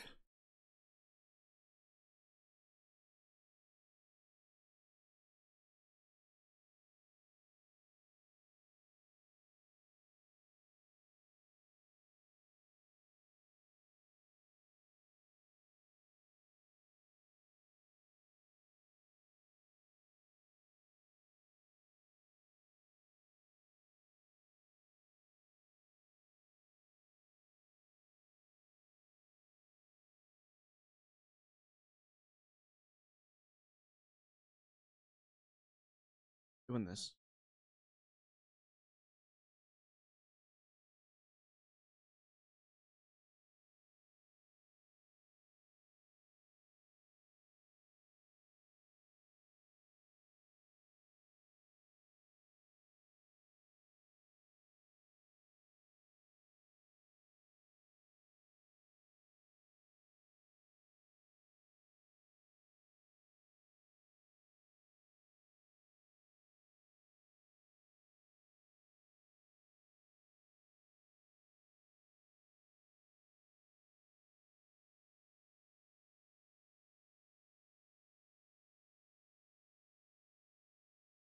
Doing this.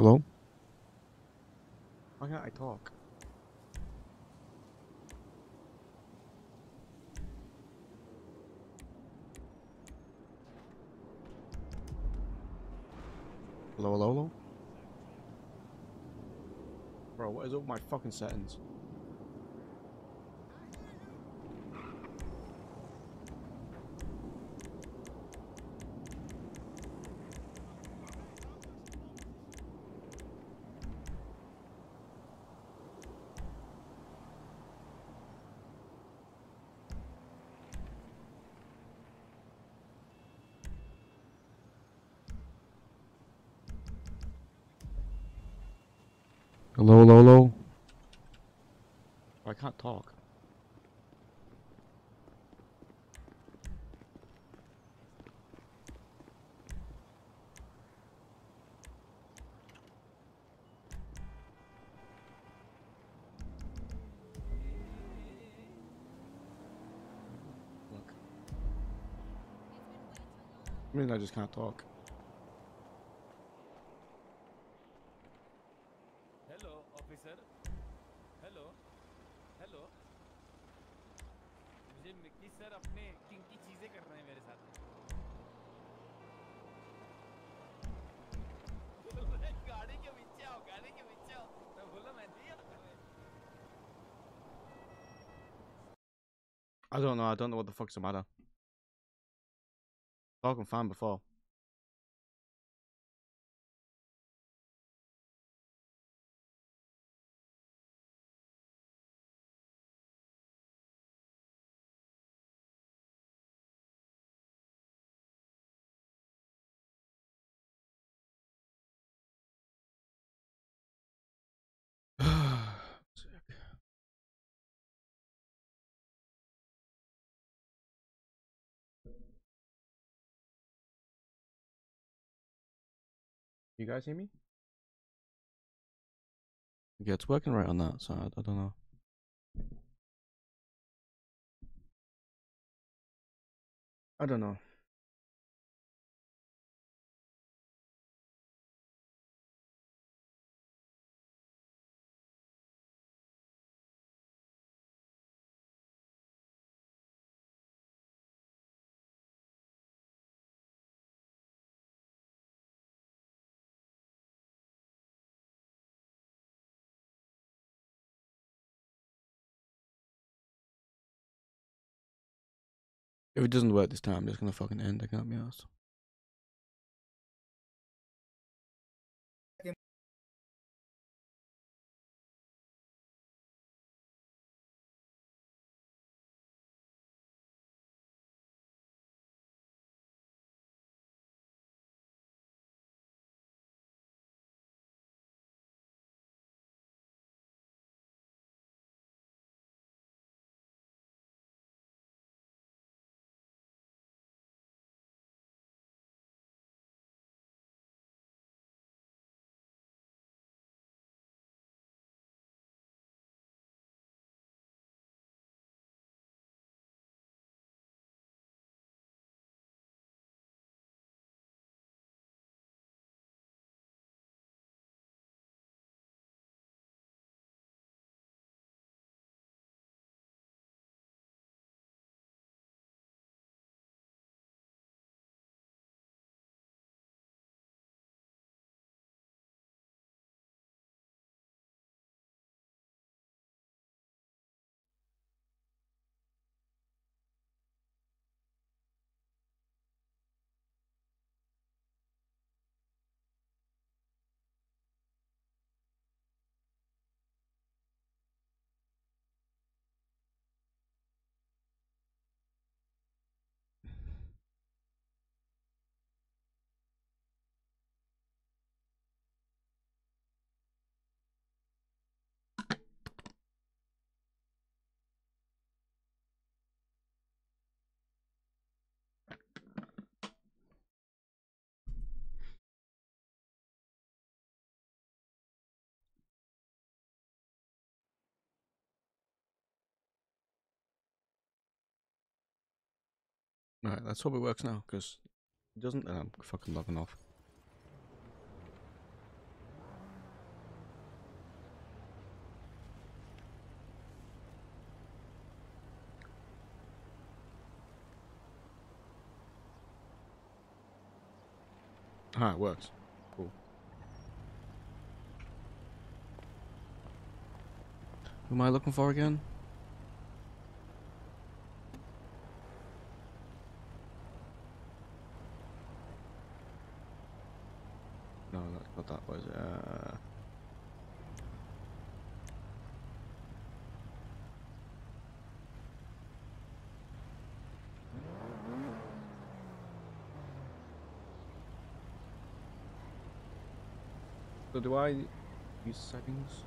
Hello? Why can't I talk? Hello, hello, hello? Bro, what is up with my fucking settings? Hello, hello, hello? I can't talk. Look. I mean, I just can't talk. Hello, officer. Hello. Hello. मुझे Mickey sir अपने चीजें कर रहे हैं मेरे साथ गाड़ी के पीछे आओ गाड़ी के पीछे आओ मैं बोला मैं I don't know. I don't know what the fuck's the matter. Talking fine before. You guys hear me? Yeah, it's working right on that, so I, I don't know. I don't know. If it doesn't work this time, I'm just gonna fucking end. I can't be asked. Right, let's hope it works now, because it doesn't, then I'm fucking logging off. Ah, it works. Cool. Who am I looking for again? No, that's not that was uh So do I use settings?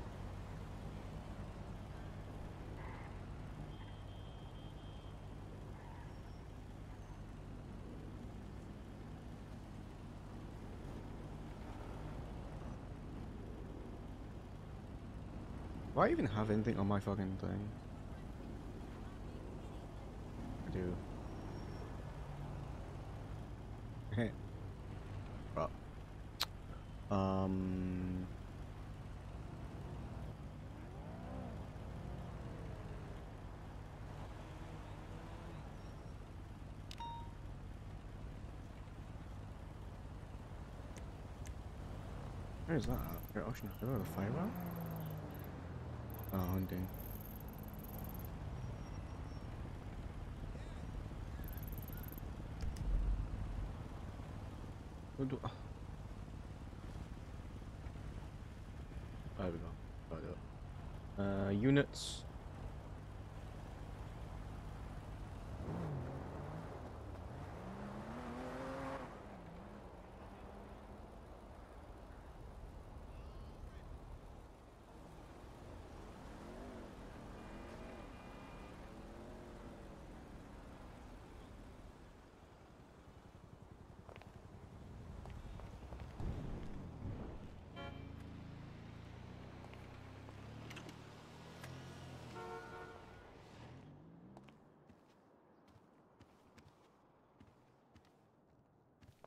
I even have anything on my fucking thing? I do. Well, um. Where is that? Great Ocean. Do I have a fire route? Oh, hunting. What do? There we go. Uh, units.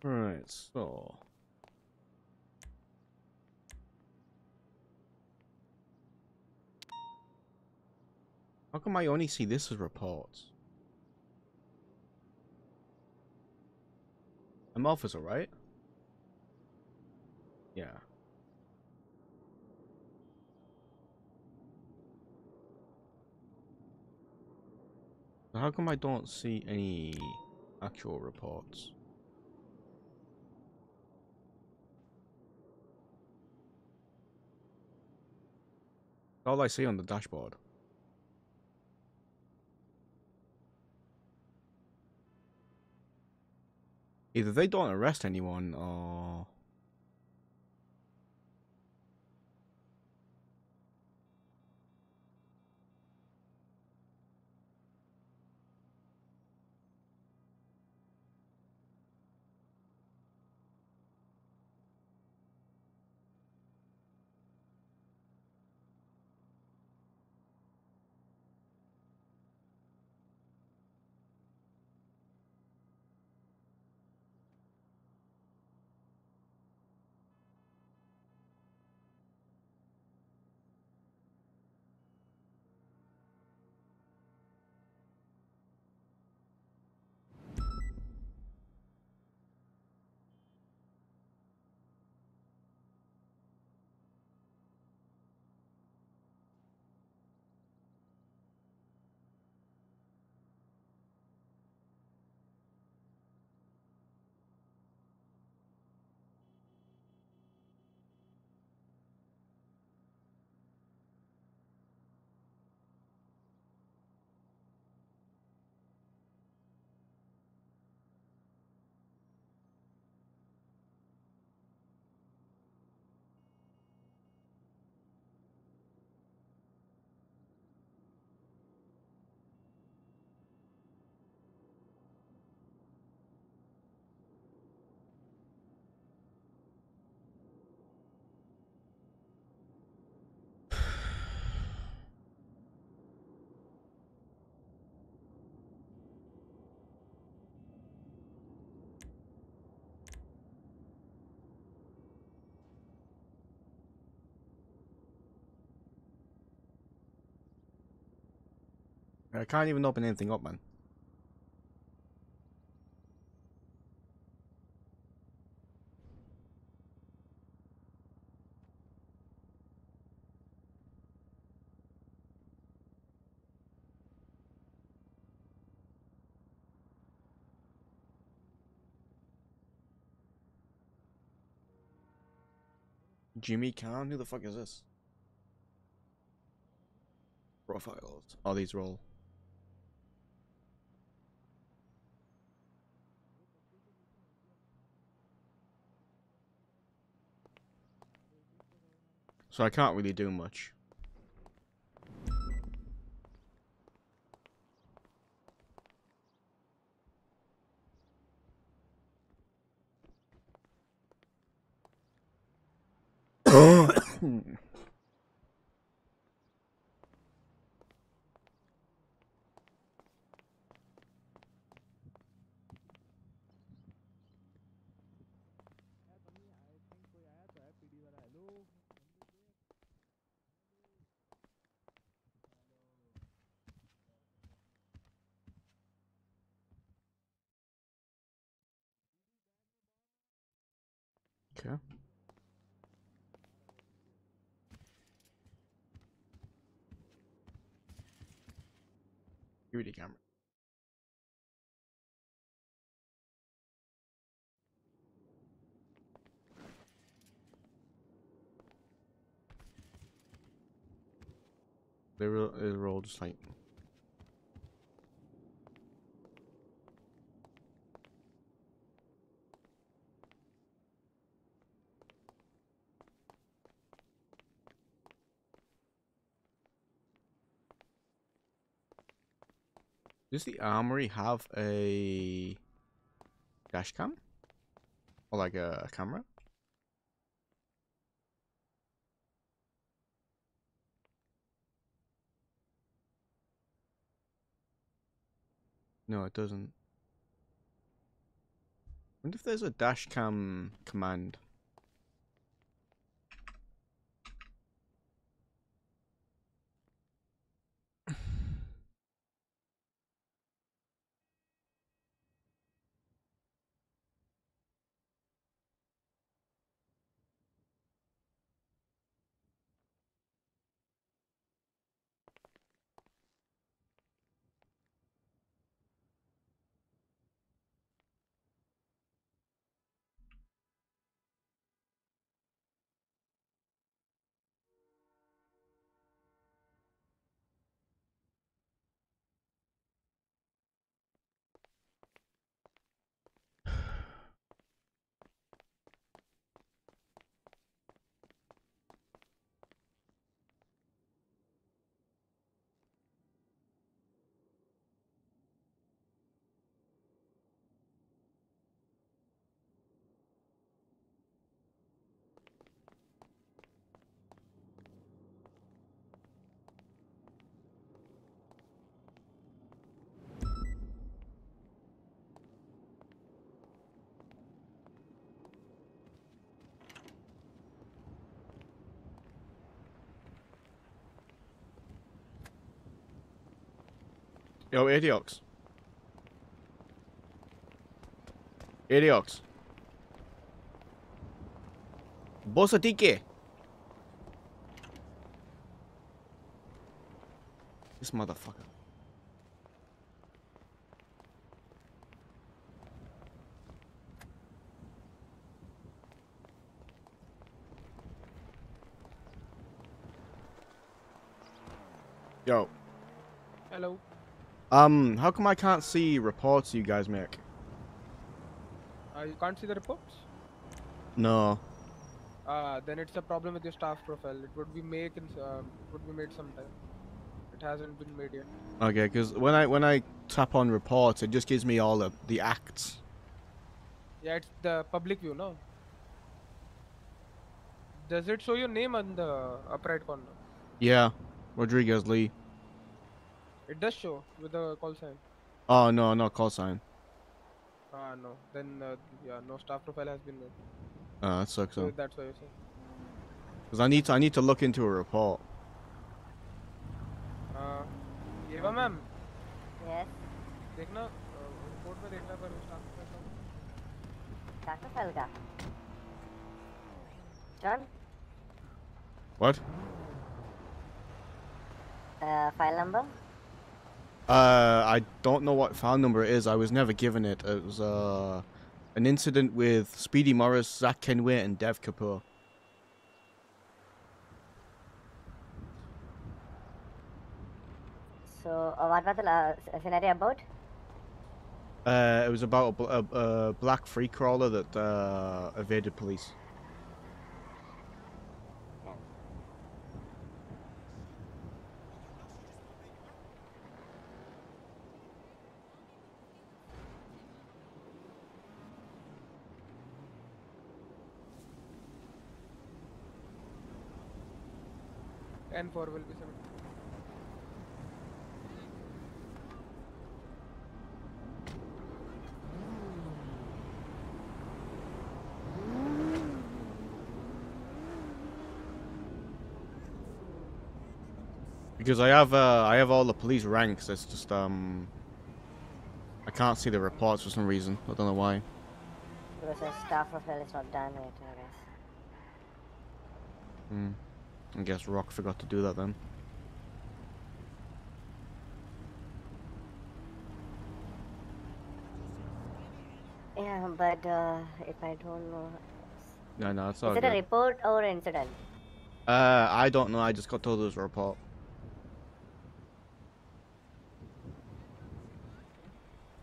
Right, so. How come I only see this as reports? I'm officer, right? Yeah. How come I don't see any actual reports? All I see on the dashboard. Either they don't arrest anyone or I can't even open anything up, man. Jimmy Khan? Who the fuck is this? Profiles. Oh, these are So I can't really do much. Okay. Security camera. They were, they all just like Does the armory have a dash cam? Or like a, a camera? No, it doesn't. wonder if there's a dash cam command. Yo, Idiox. Idiox. Bossa Tike. This motherfucker. Yo. Hello. Um, how come I can't see reports you guys make? Uh, you can't see the reports? No. Uh, then it's a problem with your staff profile. It would be made in, uh, would be made sometime. It hasn't been made yet. Okay, because when I when I tap on reports, it just gives me all the the acts. Yeah, it's the public view, no? Does it show your name on the upright corner? Yeah, Rodriguez Lee. It does show with the call sign. Oh no, no call sign. Ah, no. Then, uh, yeah, no staff profile has been made. Uh, that sucks. So though. that's why you're saying. Because I need to I need to look into a report. Uh, Eva ma'am, देखना report में देखना पर staff profile doctor file का John What? File number Uh, I don't know what file number it is. I was never given it. It was uh, an incident with Speedy Morris, Zach Kenway, and Dev Kapoor. So, uh, what was the uh, scenario about? Uh, it was about a, bl- a, a black free crawler that uh, evaded police. N four will be seven. Because I have uh, I have all the police ranks. It's just um, I can't see the reports for some reason. I don't know why. Because the staff profile is not done yet, I guess. Hmm. I guess Rock forgot to do that then. Yeah, but uh, if I don't know, No, no, it's all is it a report or incident? Uh, I don't know. I just got told it was a report.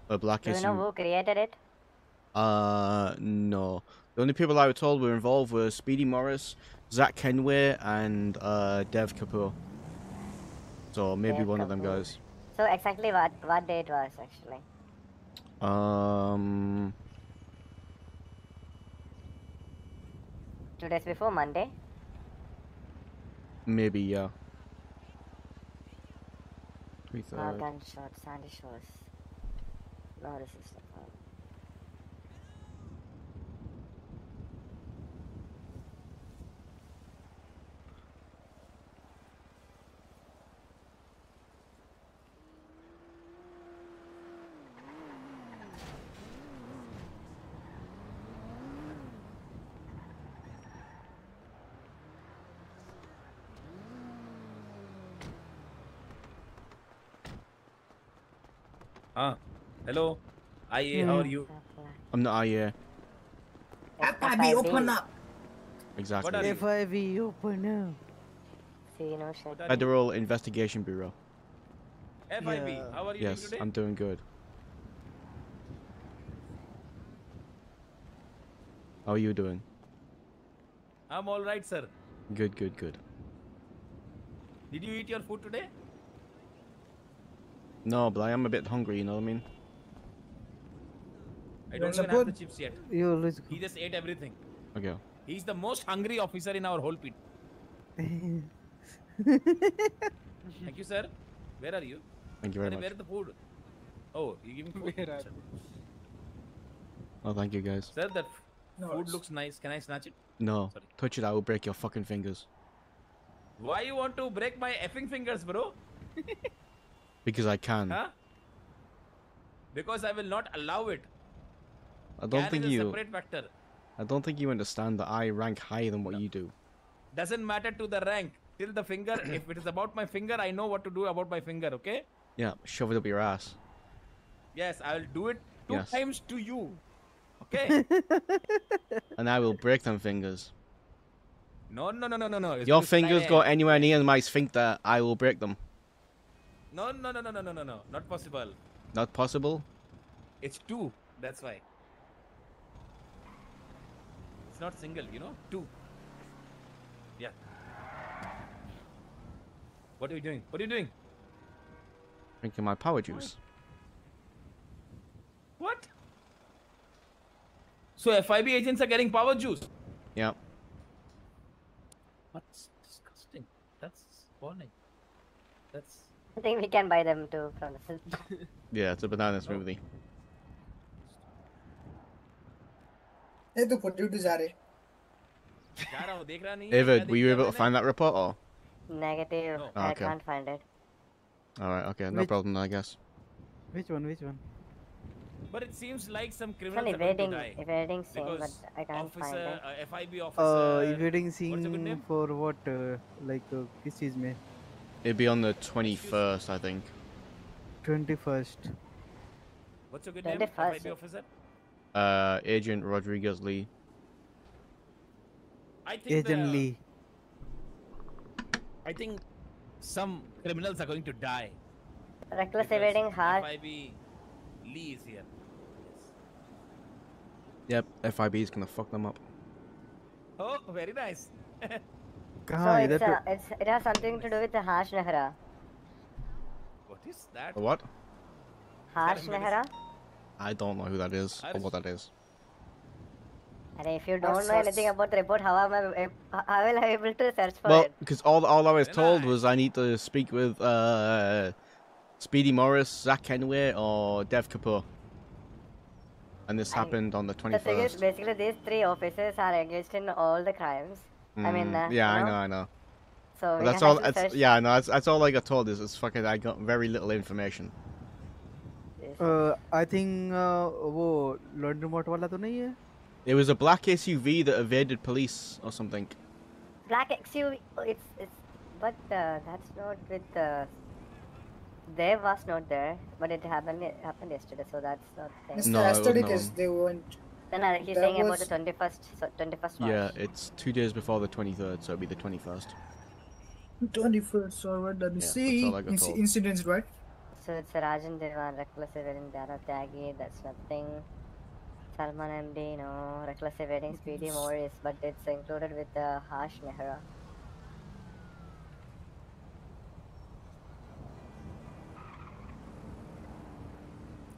A black Do you know who created it? Uh, no. The only people I was told were involved were Speedy Morris, Zach Kenway, and uh, Dev Kapoor. So maybe Dev one of them Kapoor. guys. So exactly what what day it was actually? Um, Two days before Monday. maybe yeah. Uh, Twenty-third. gunshot, Sandy Shores. No resistance. Ah, hello. IA, how are you? I'm not IA. FIB, open up! Exactly. What are you? FIB, open up. See, no shit. Federal Investigation Bureau. FIB, how are you Yes, doing today? I'm doing good. How are you doing? I'm all right, sir. Good, good, good. Did you eat your food today? No, but I am a bit hungry. You know what I mean? I don't Yes, even have the chips yet. You always He just ate everything. Okay. He's the most hungry officer in our whole pit. Thank you, sir. Where are you? Thank you very Sir, much. Where is the food? Oh, you giving food? Where are Sir. Oh, thank you guys. Sir, that No, food it's- looks nice. Can I snatch it? No, touch it. I will break your fucking fingers. Why you want to break my effing fingers, bro? Because I can. Huh? Because I will not allow it. I don't Can think you. separate factor. I don't think you understand that I rank higher than what you do. Doesn't matter to the rank. Till the finger, if it is about my finger, I know what to do about my finger, okay? Yeah, shove it up your ass. Yes, I will do it two Yes. times to you. Okay? And I will break them fingers. no, no, no, no, no, no. Your fingers go anywhere near my sphincter, I will break them. No, no, no, no, no, no, no, no. Not possible. Not possible? It's two. That's why. It's not single, you know? Two. Yeah. What are you doing? What are you doing? Drinking my power juice. What? So FIB agents are getting power juice. Yeah. That's disgusting. That's spawning. That's I think we can buy them too from the Yeah, it's a banana smoothie. ये तो potato जा रहे जा रहा हूँ देख रहा नहीं है, David, क्या were you दिख able रहा to find that report or? Negative. Oh, I okay. can't find it. Alright, okay, no Which- problem, I guess. Which one? Which one? But it seems like some It's criminals an are going to evading, die. evading scene, but Because I can't find officer, it. uh, FIB Uh, officer. evading what's the good scene name? for what? Uh, like uh, किस चीज में? It'd be on the 21st, I think. Twenty first. What's your good Then name? the first- FIB officer. Uh, Agent Rodriguez Lee. I think Agent the, Lee. I think some criminals are going to die. Reckless because evading hard. FIB Lee is here. Yep, FIB is gonna fuck them up. Oh, very nice. so it has something to do with the Harsh Nehra. What is that? What? Harsh Nehra? I don't know who that is or what that is. And if you don't know anything about the report, how am I, how will I able to search for well, it? Well, because all, I was told was I need to speak with uh, Speedy Morris, Zach Kenway, or Dev Kapoor. And this happened on the 21st. The thing is, basically these three officers are engaged in all the crimes. I mean, Mm, uh, yeah, you I know? know, I know. So But we that's have all. to That's search- yeah, no, that's, that's all I got told. Is it's fucking. I got very little information. Yes. uh, I think uh, वो laundromat वाला तो नहीं है? It was a black SUV that evaded police or something. Black XUV. oh, It's it's, but uh, that's not with uh, Dev was not there, but it happened it happened yesterday, so that's not thing. Mr. No, it was Aesthetic no is one. they went. Then uh, he's That saying about the twenty first, so twenty first March. Yeah, it's two days before the 23rd, so it'll be the 21st. 21st, so what let me Yeah, that's see. all I got Inci- told. incidents, right? So it's Rajan Devan, reckless evading Dara Tyagi, that's nothing. Salman MD, no, reckless evading Speedy Morris, but it's included with the Harsh Nehra.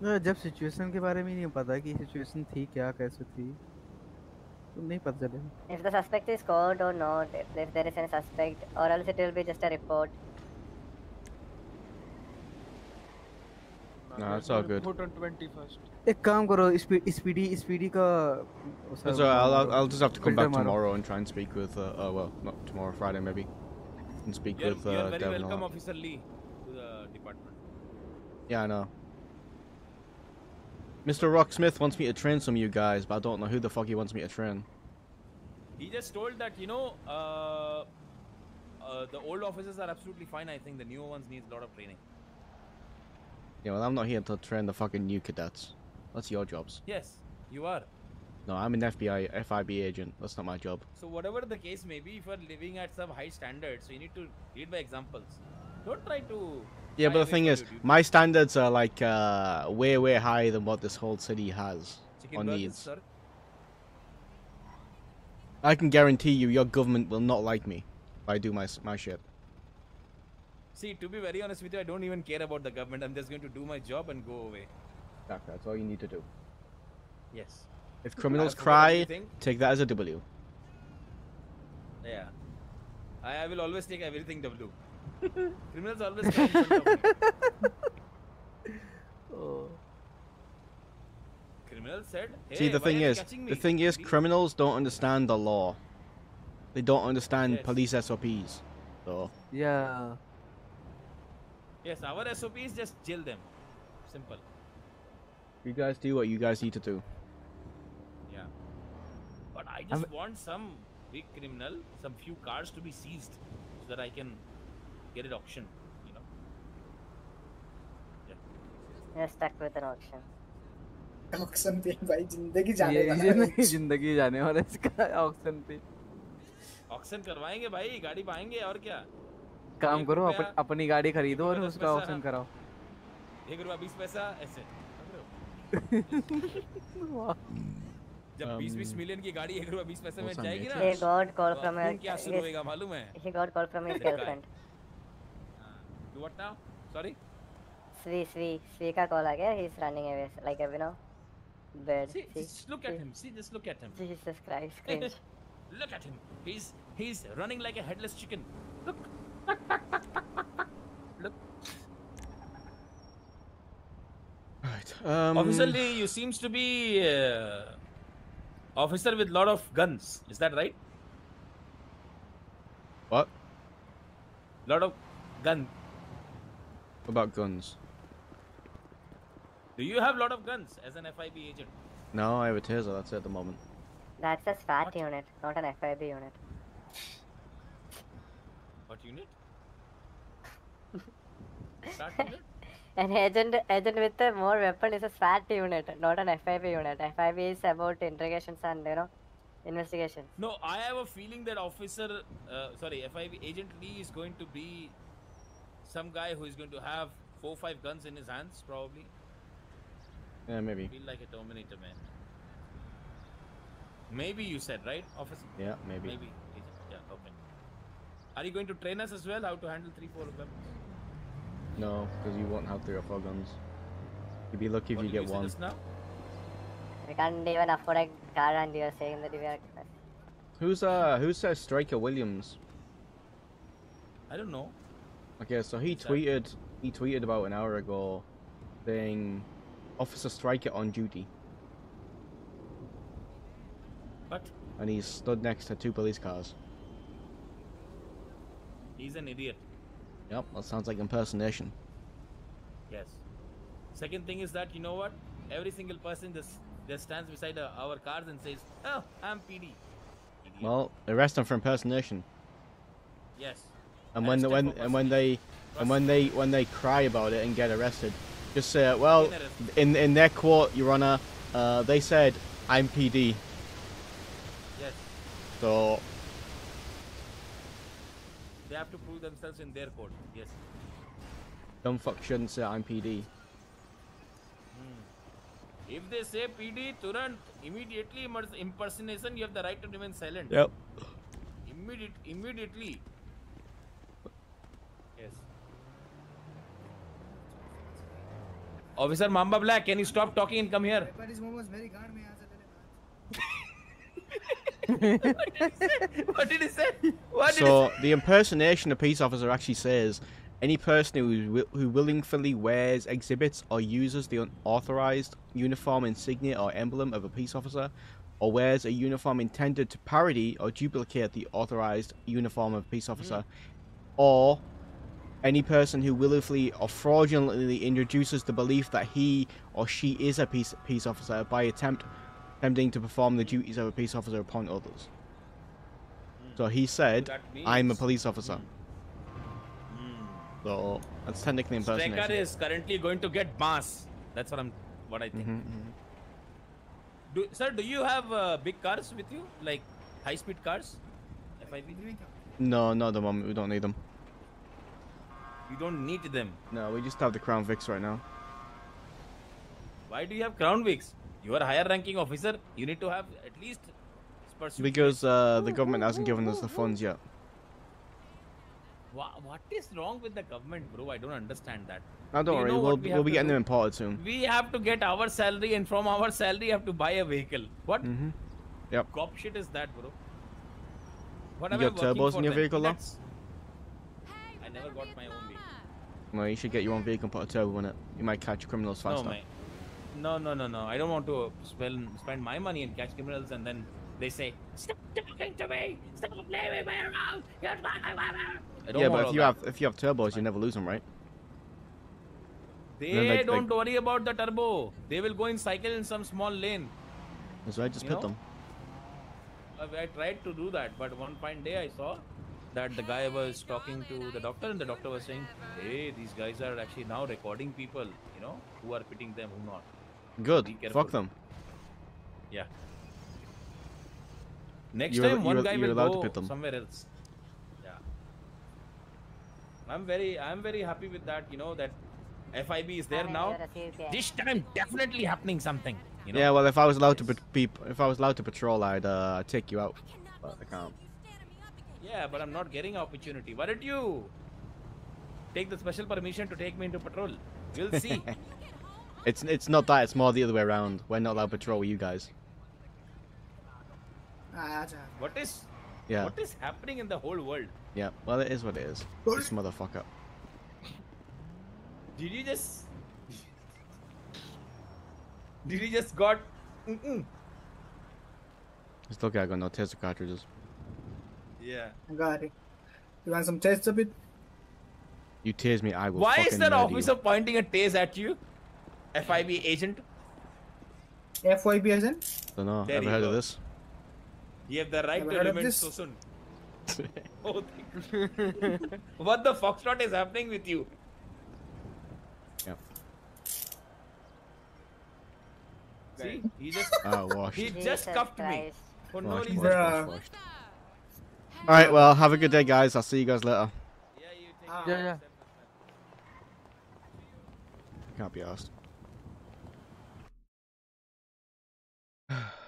जब situation के बारे में ही नहीं पता कि situation थी क्या कैसे थी तो नहीं पता चलेगा If the suspect is caught or not, if, if there is any suspect, or else it will be just a report. No, it's all good. Vote on 21st. एक काम करो स्पी, स्पीडी स्पीडी का वो सब That's alright. I'll, I'll, I'll just have to come filter back मारो। tomorrow and try and speak with. Uh, oh well, not tomorrow, Friday maybe. And speak You're, with uh, you're very Dev and all welcome, that. Officer Lee, to the department. Yeah, I know. Mr. Rocksmith wants me to train some of you guys, but I don't know who the fuck he wants me to train. He just told that you know, uh, uh, the old officers are absolutely fine. I think the new ones need a lot of training. Yeah, well, I'm not here to train the fucking new cadets. That's your jobs. Yes, you are. No, I'm an FBI, FIB agent. That's not my job. So whatever the case may be, if you are living at some high standards, so you need to lead by examples. Don't try to. Yeah, but the thing is, my standards are like uh, way, way higher than what this whole city has or needs. I can guarantee you, your government will not like me if I do my my shit. See, to be very honest with you, I don't even care about the government. I'm just going to do my job and go away. Exactly, that's all you need to do. Yes. If criminals cry, take that as a W. Yeah. I, I will always take everything W. Criminals always cry in front of me. Oh. Criminal said, hey, See, the thing is, the thing is, criminals don't understand the law. They don't understand Yes. police SOPs. So, Yeah. Yes, our SOP is just jail them. Simple. you guys do what you guys need to do. Yeah. But I just want some big criminal, some few cars to be seized so that I can get it auctioned. You know? Yeah. You're stuck with an auction. Auction पे भाई ज़िंदगी जाने वाला है। नहीं ज़िंदगी जाने वाला है इसका ऑक्शन पे ऑक्शन करवाएँगे भाई गाड़ी पाएँगे और क्या काम करो अपन, अपनी गाड़ी खरीदो और उसका। ऑक्शन कराओ एक रुपया बीस पैसा ऐसे जब बीस बीस मिलियन की गाड़ी एक रुपया बीस पैसे में जाएगी ना तो from खून her. क्या शुरू his- होएगा मालूम है from his That guy. girlfriend. Do what now? Sorry? Sri, Sri. Sri ka call again. He's running away. Like, you know, bird. See, see just look see. at him. See, just look at him. Jesus Christ. Cringe. look at him. He's he's running like a headless chicken. Look. look. Right. Um... Obviously, you seems to be uh, officer with lot of guns. Is that right? What? Lot of guns. About guns. Do you have a lot of guns as an FIB agent? No, I have a taser. That's it at the moment. That's a SWAT unit, not an FIB unit. What unit? Start unit? An agent agent with a more weapon is a SWAT unit, not an FIB unit. FIB is about interrogations and you know investigations. No, I have a feeling that officer, uh, sorry, FIB agent Lee is going to be some guy who is going to have four five guns in his hands, probably. Yeah, maybe. Feel like a Terminator man. Maybe you said right, officer? Yeah, maybe. Maybe. Yeah, okay. Are you going to train us as well how to handle three four weapons? No, because you won't have three or four guns. You'd be lucky if What you get say one. just now? We can't even afford a car and you're saying that we are Who's uh who says Striker Williams? I don't know. Okay, so he tweeted he tweeted about an hour ago saying Officer Striker on duty. What? And he's stood next to two police cars. He's an idiot. Yep, that sounds like impersonation. Yes. Second thing is that you know what? Every single person just just stands beside uh, our cars and says, "Oh, I'm PD." Well, arrest him for impersonation. Yes. And when Arrest when and when they and when they when they cry about it and get arrested, just say, well, in in their court, Your Honor, uh, they said I'm PD, Yes. so They have to prove themselves in their court. Yes. dumb fuck shouldn't say I'm PD. If they say PD, Turant, immediately impersonation, you have the right to remain silent. Yep. Immediate, immediately. Yes. Officer Mamba Black, can you stop talking and come here? What did he say? What did so the impersonation of peace officer actually says any person who, who willingly wears, exhibits, or uses the unauthorized uniform, insignia, or emblem of a peace officer, or wears a uniform intended to parody or duplicate the authorized uniform of a peace officer, mm. or any person who willfully or fraudulently introduces the belief that he or she is a peace peace officer by attempt attempting to perform the duties of a peace officer upon others. So he said, that "I'm a police officer." So that's technically Striker impersonation. is currently going to get mass. That's what I'm. What I think. Mhm, mhm. Do, sir, do you have uh, big cars with you, like high-speed cars? FIB? No, not at the moment. We don't need them. You don't need them. No, we just have the Crown Vics right now. Why do you have Crown Vics? You are a higher-ranking officer. You need to have at least. Because uh, the government hasn't given us the funds yet. What is wrong with the government, bro? I don't understand that. No, Do don't worry. We'll, we we'll be getting do? them imported soon. We have to get our salary, and from our salary, have to buy a vehicle. What Mm-hmm. Yep. cop shit is that, bro? What You got turbos in your vehicle, though? I never got my own vehicle. You should get your own vehicle and put a turbo in it. You might catch criminals faster. No, mate. No, no, no, no. I don't want to spend spend my money and catch criminals, and then they say, "Stop talking to me! Stop leaving me around! You're my I yeah, but if you that. have if you have turbos, you never lose them, right? They don't like- worry about the turbo. They will go in cycle in some small lane. That's right. Just You pit know? them. I I tried to do that, but one fine day I saw that the guy was talking to the doctor, and the doctor was saying, "Hey, these guys are actually now recording people. You know, who are pitting them, who not." Good. Fuck them. Yeah. Next You're- time, one you're- guy you're will go somewhere else. Yeah. I'm very, I'm very happy with that. You know that FIB is there now. This time, definitely happening something. You know. Yeah. Well, if I was allowed to be, if I was allowed to patrol, I'd uh, take you out. But I can't. Yeah, but I'm not getting opportunity. Why don't you take the special permission to take me into patrol? You'll see. It's it's not that. It's more the other way around. We're not allowed to patrol with you guys. what is Yeah. what is happening in the whole world? Yeah. Well, it is what it is. This motherfucker. Did you just Did you just got. It's okay. I got no taser cartridges. Yeah. I got it you want some taste of it You tease me, I will. Why is that murder you. officer pointing a tase at you? FIB agent. FYP as in? Don't know. There Ever heard go. of this? You have the right Never to heard of remain so soon. oh, what the foxtrot is happening with you? Yep. See, he just Ah, washed. he just cuffed me Christ. for no Washed, reason. Alright, well, have a good day, guys. I'll see you guys later. Yeah, you take Yeah, yeah. Can't be asked.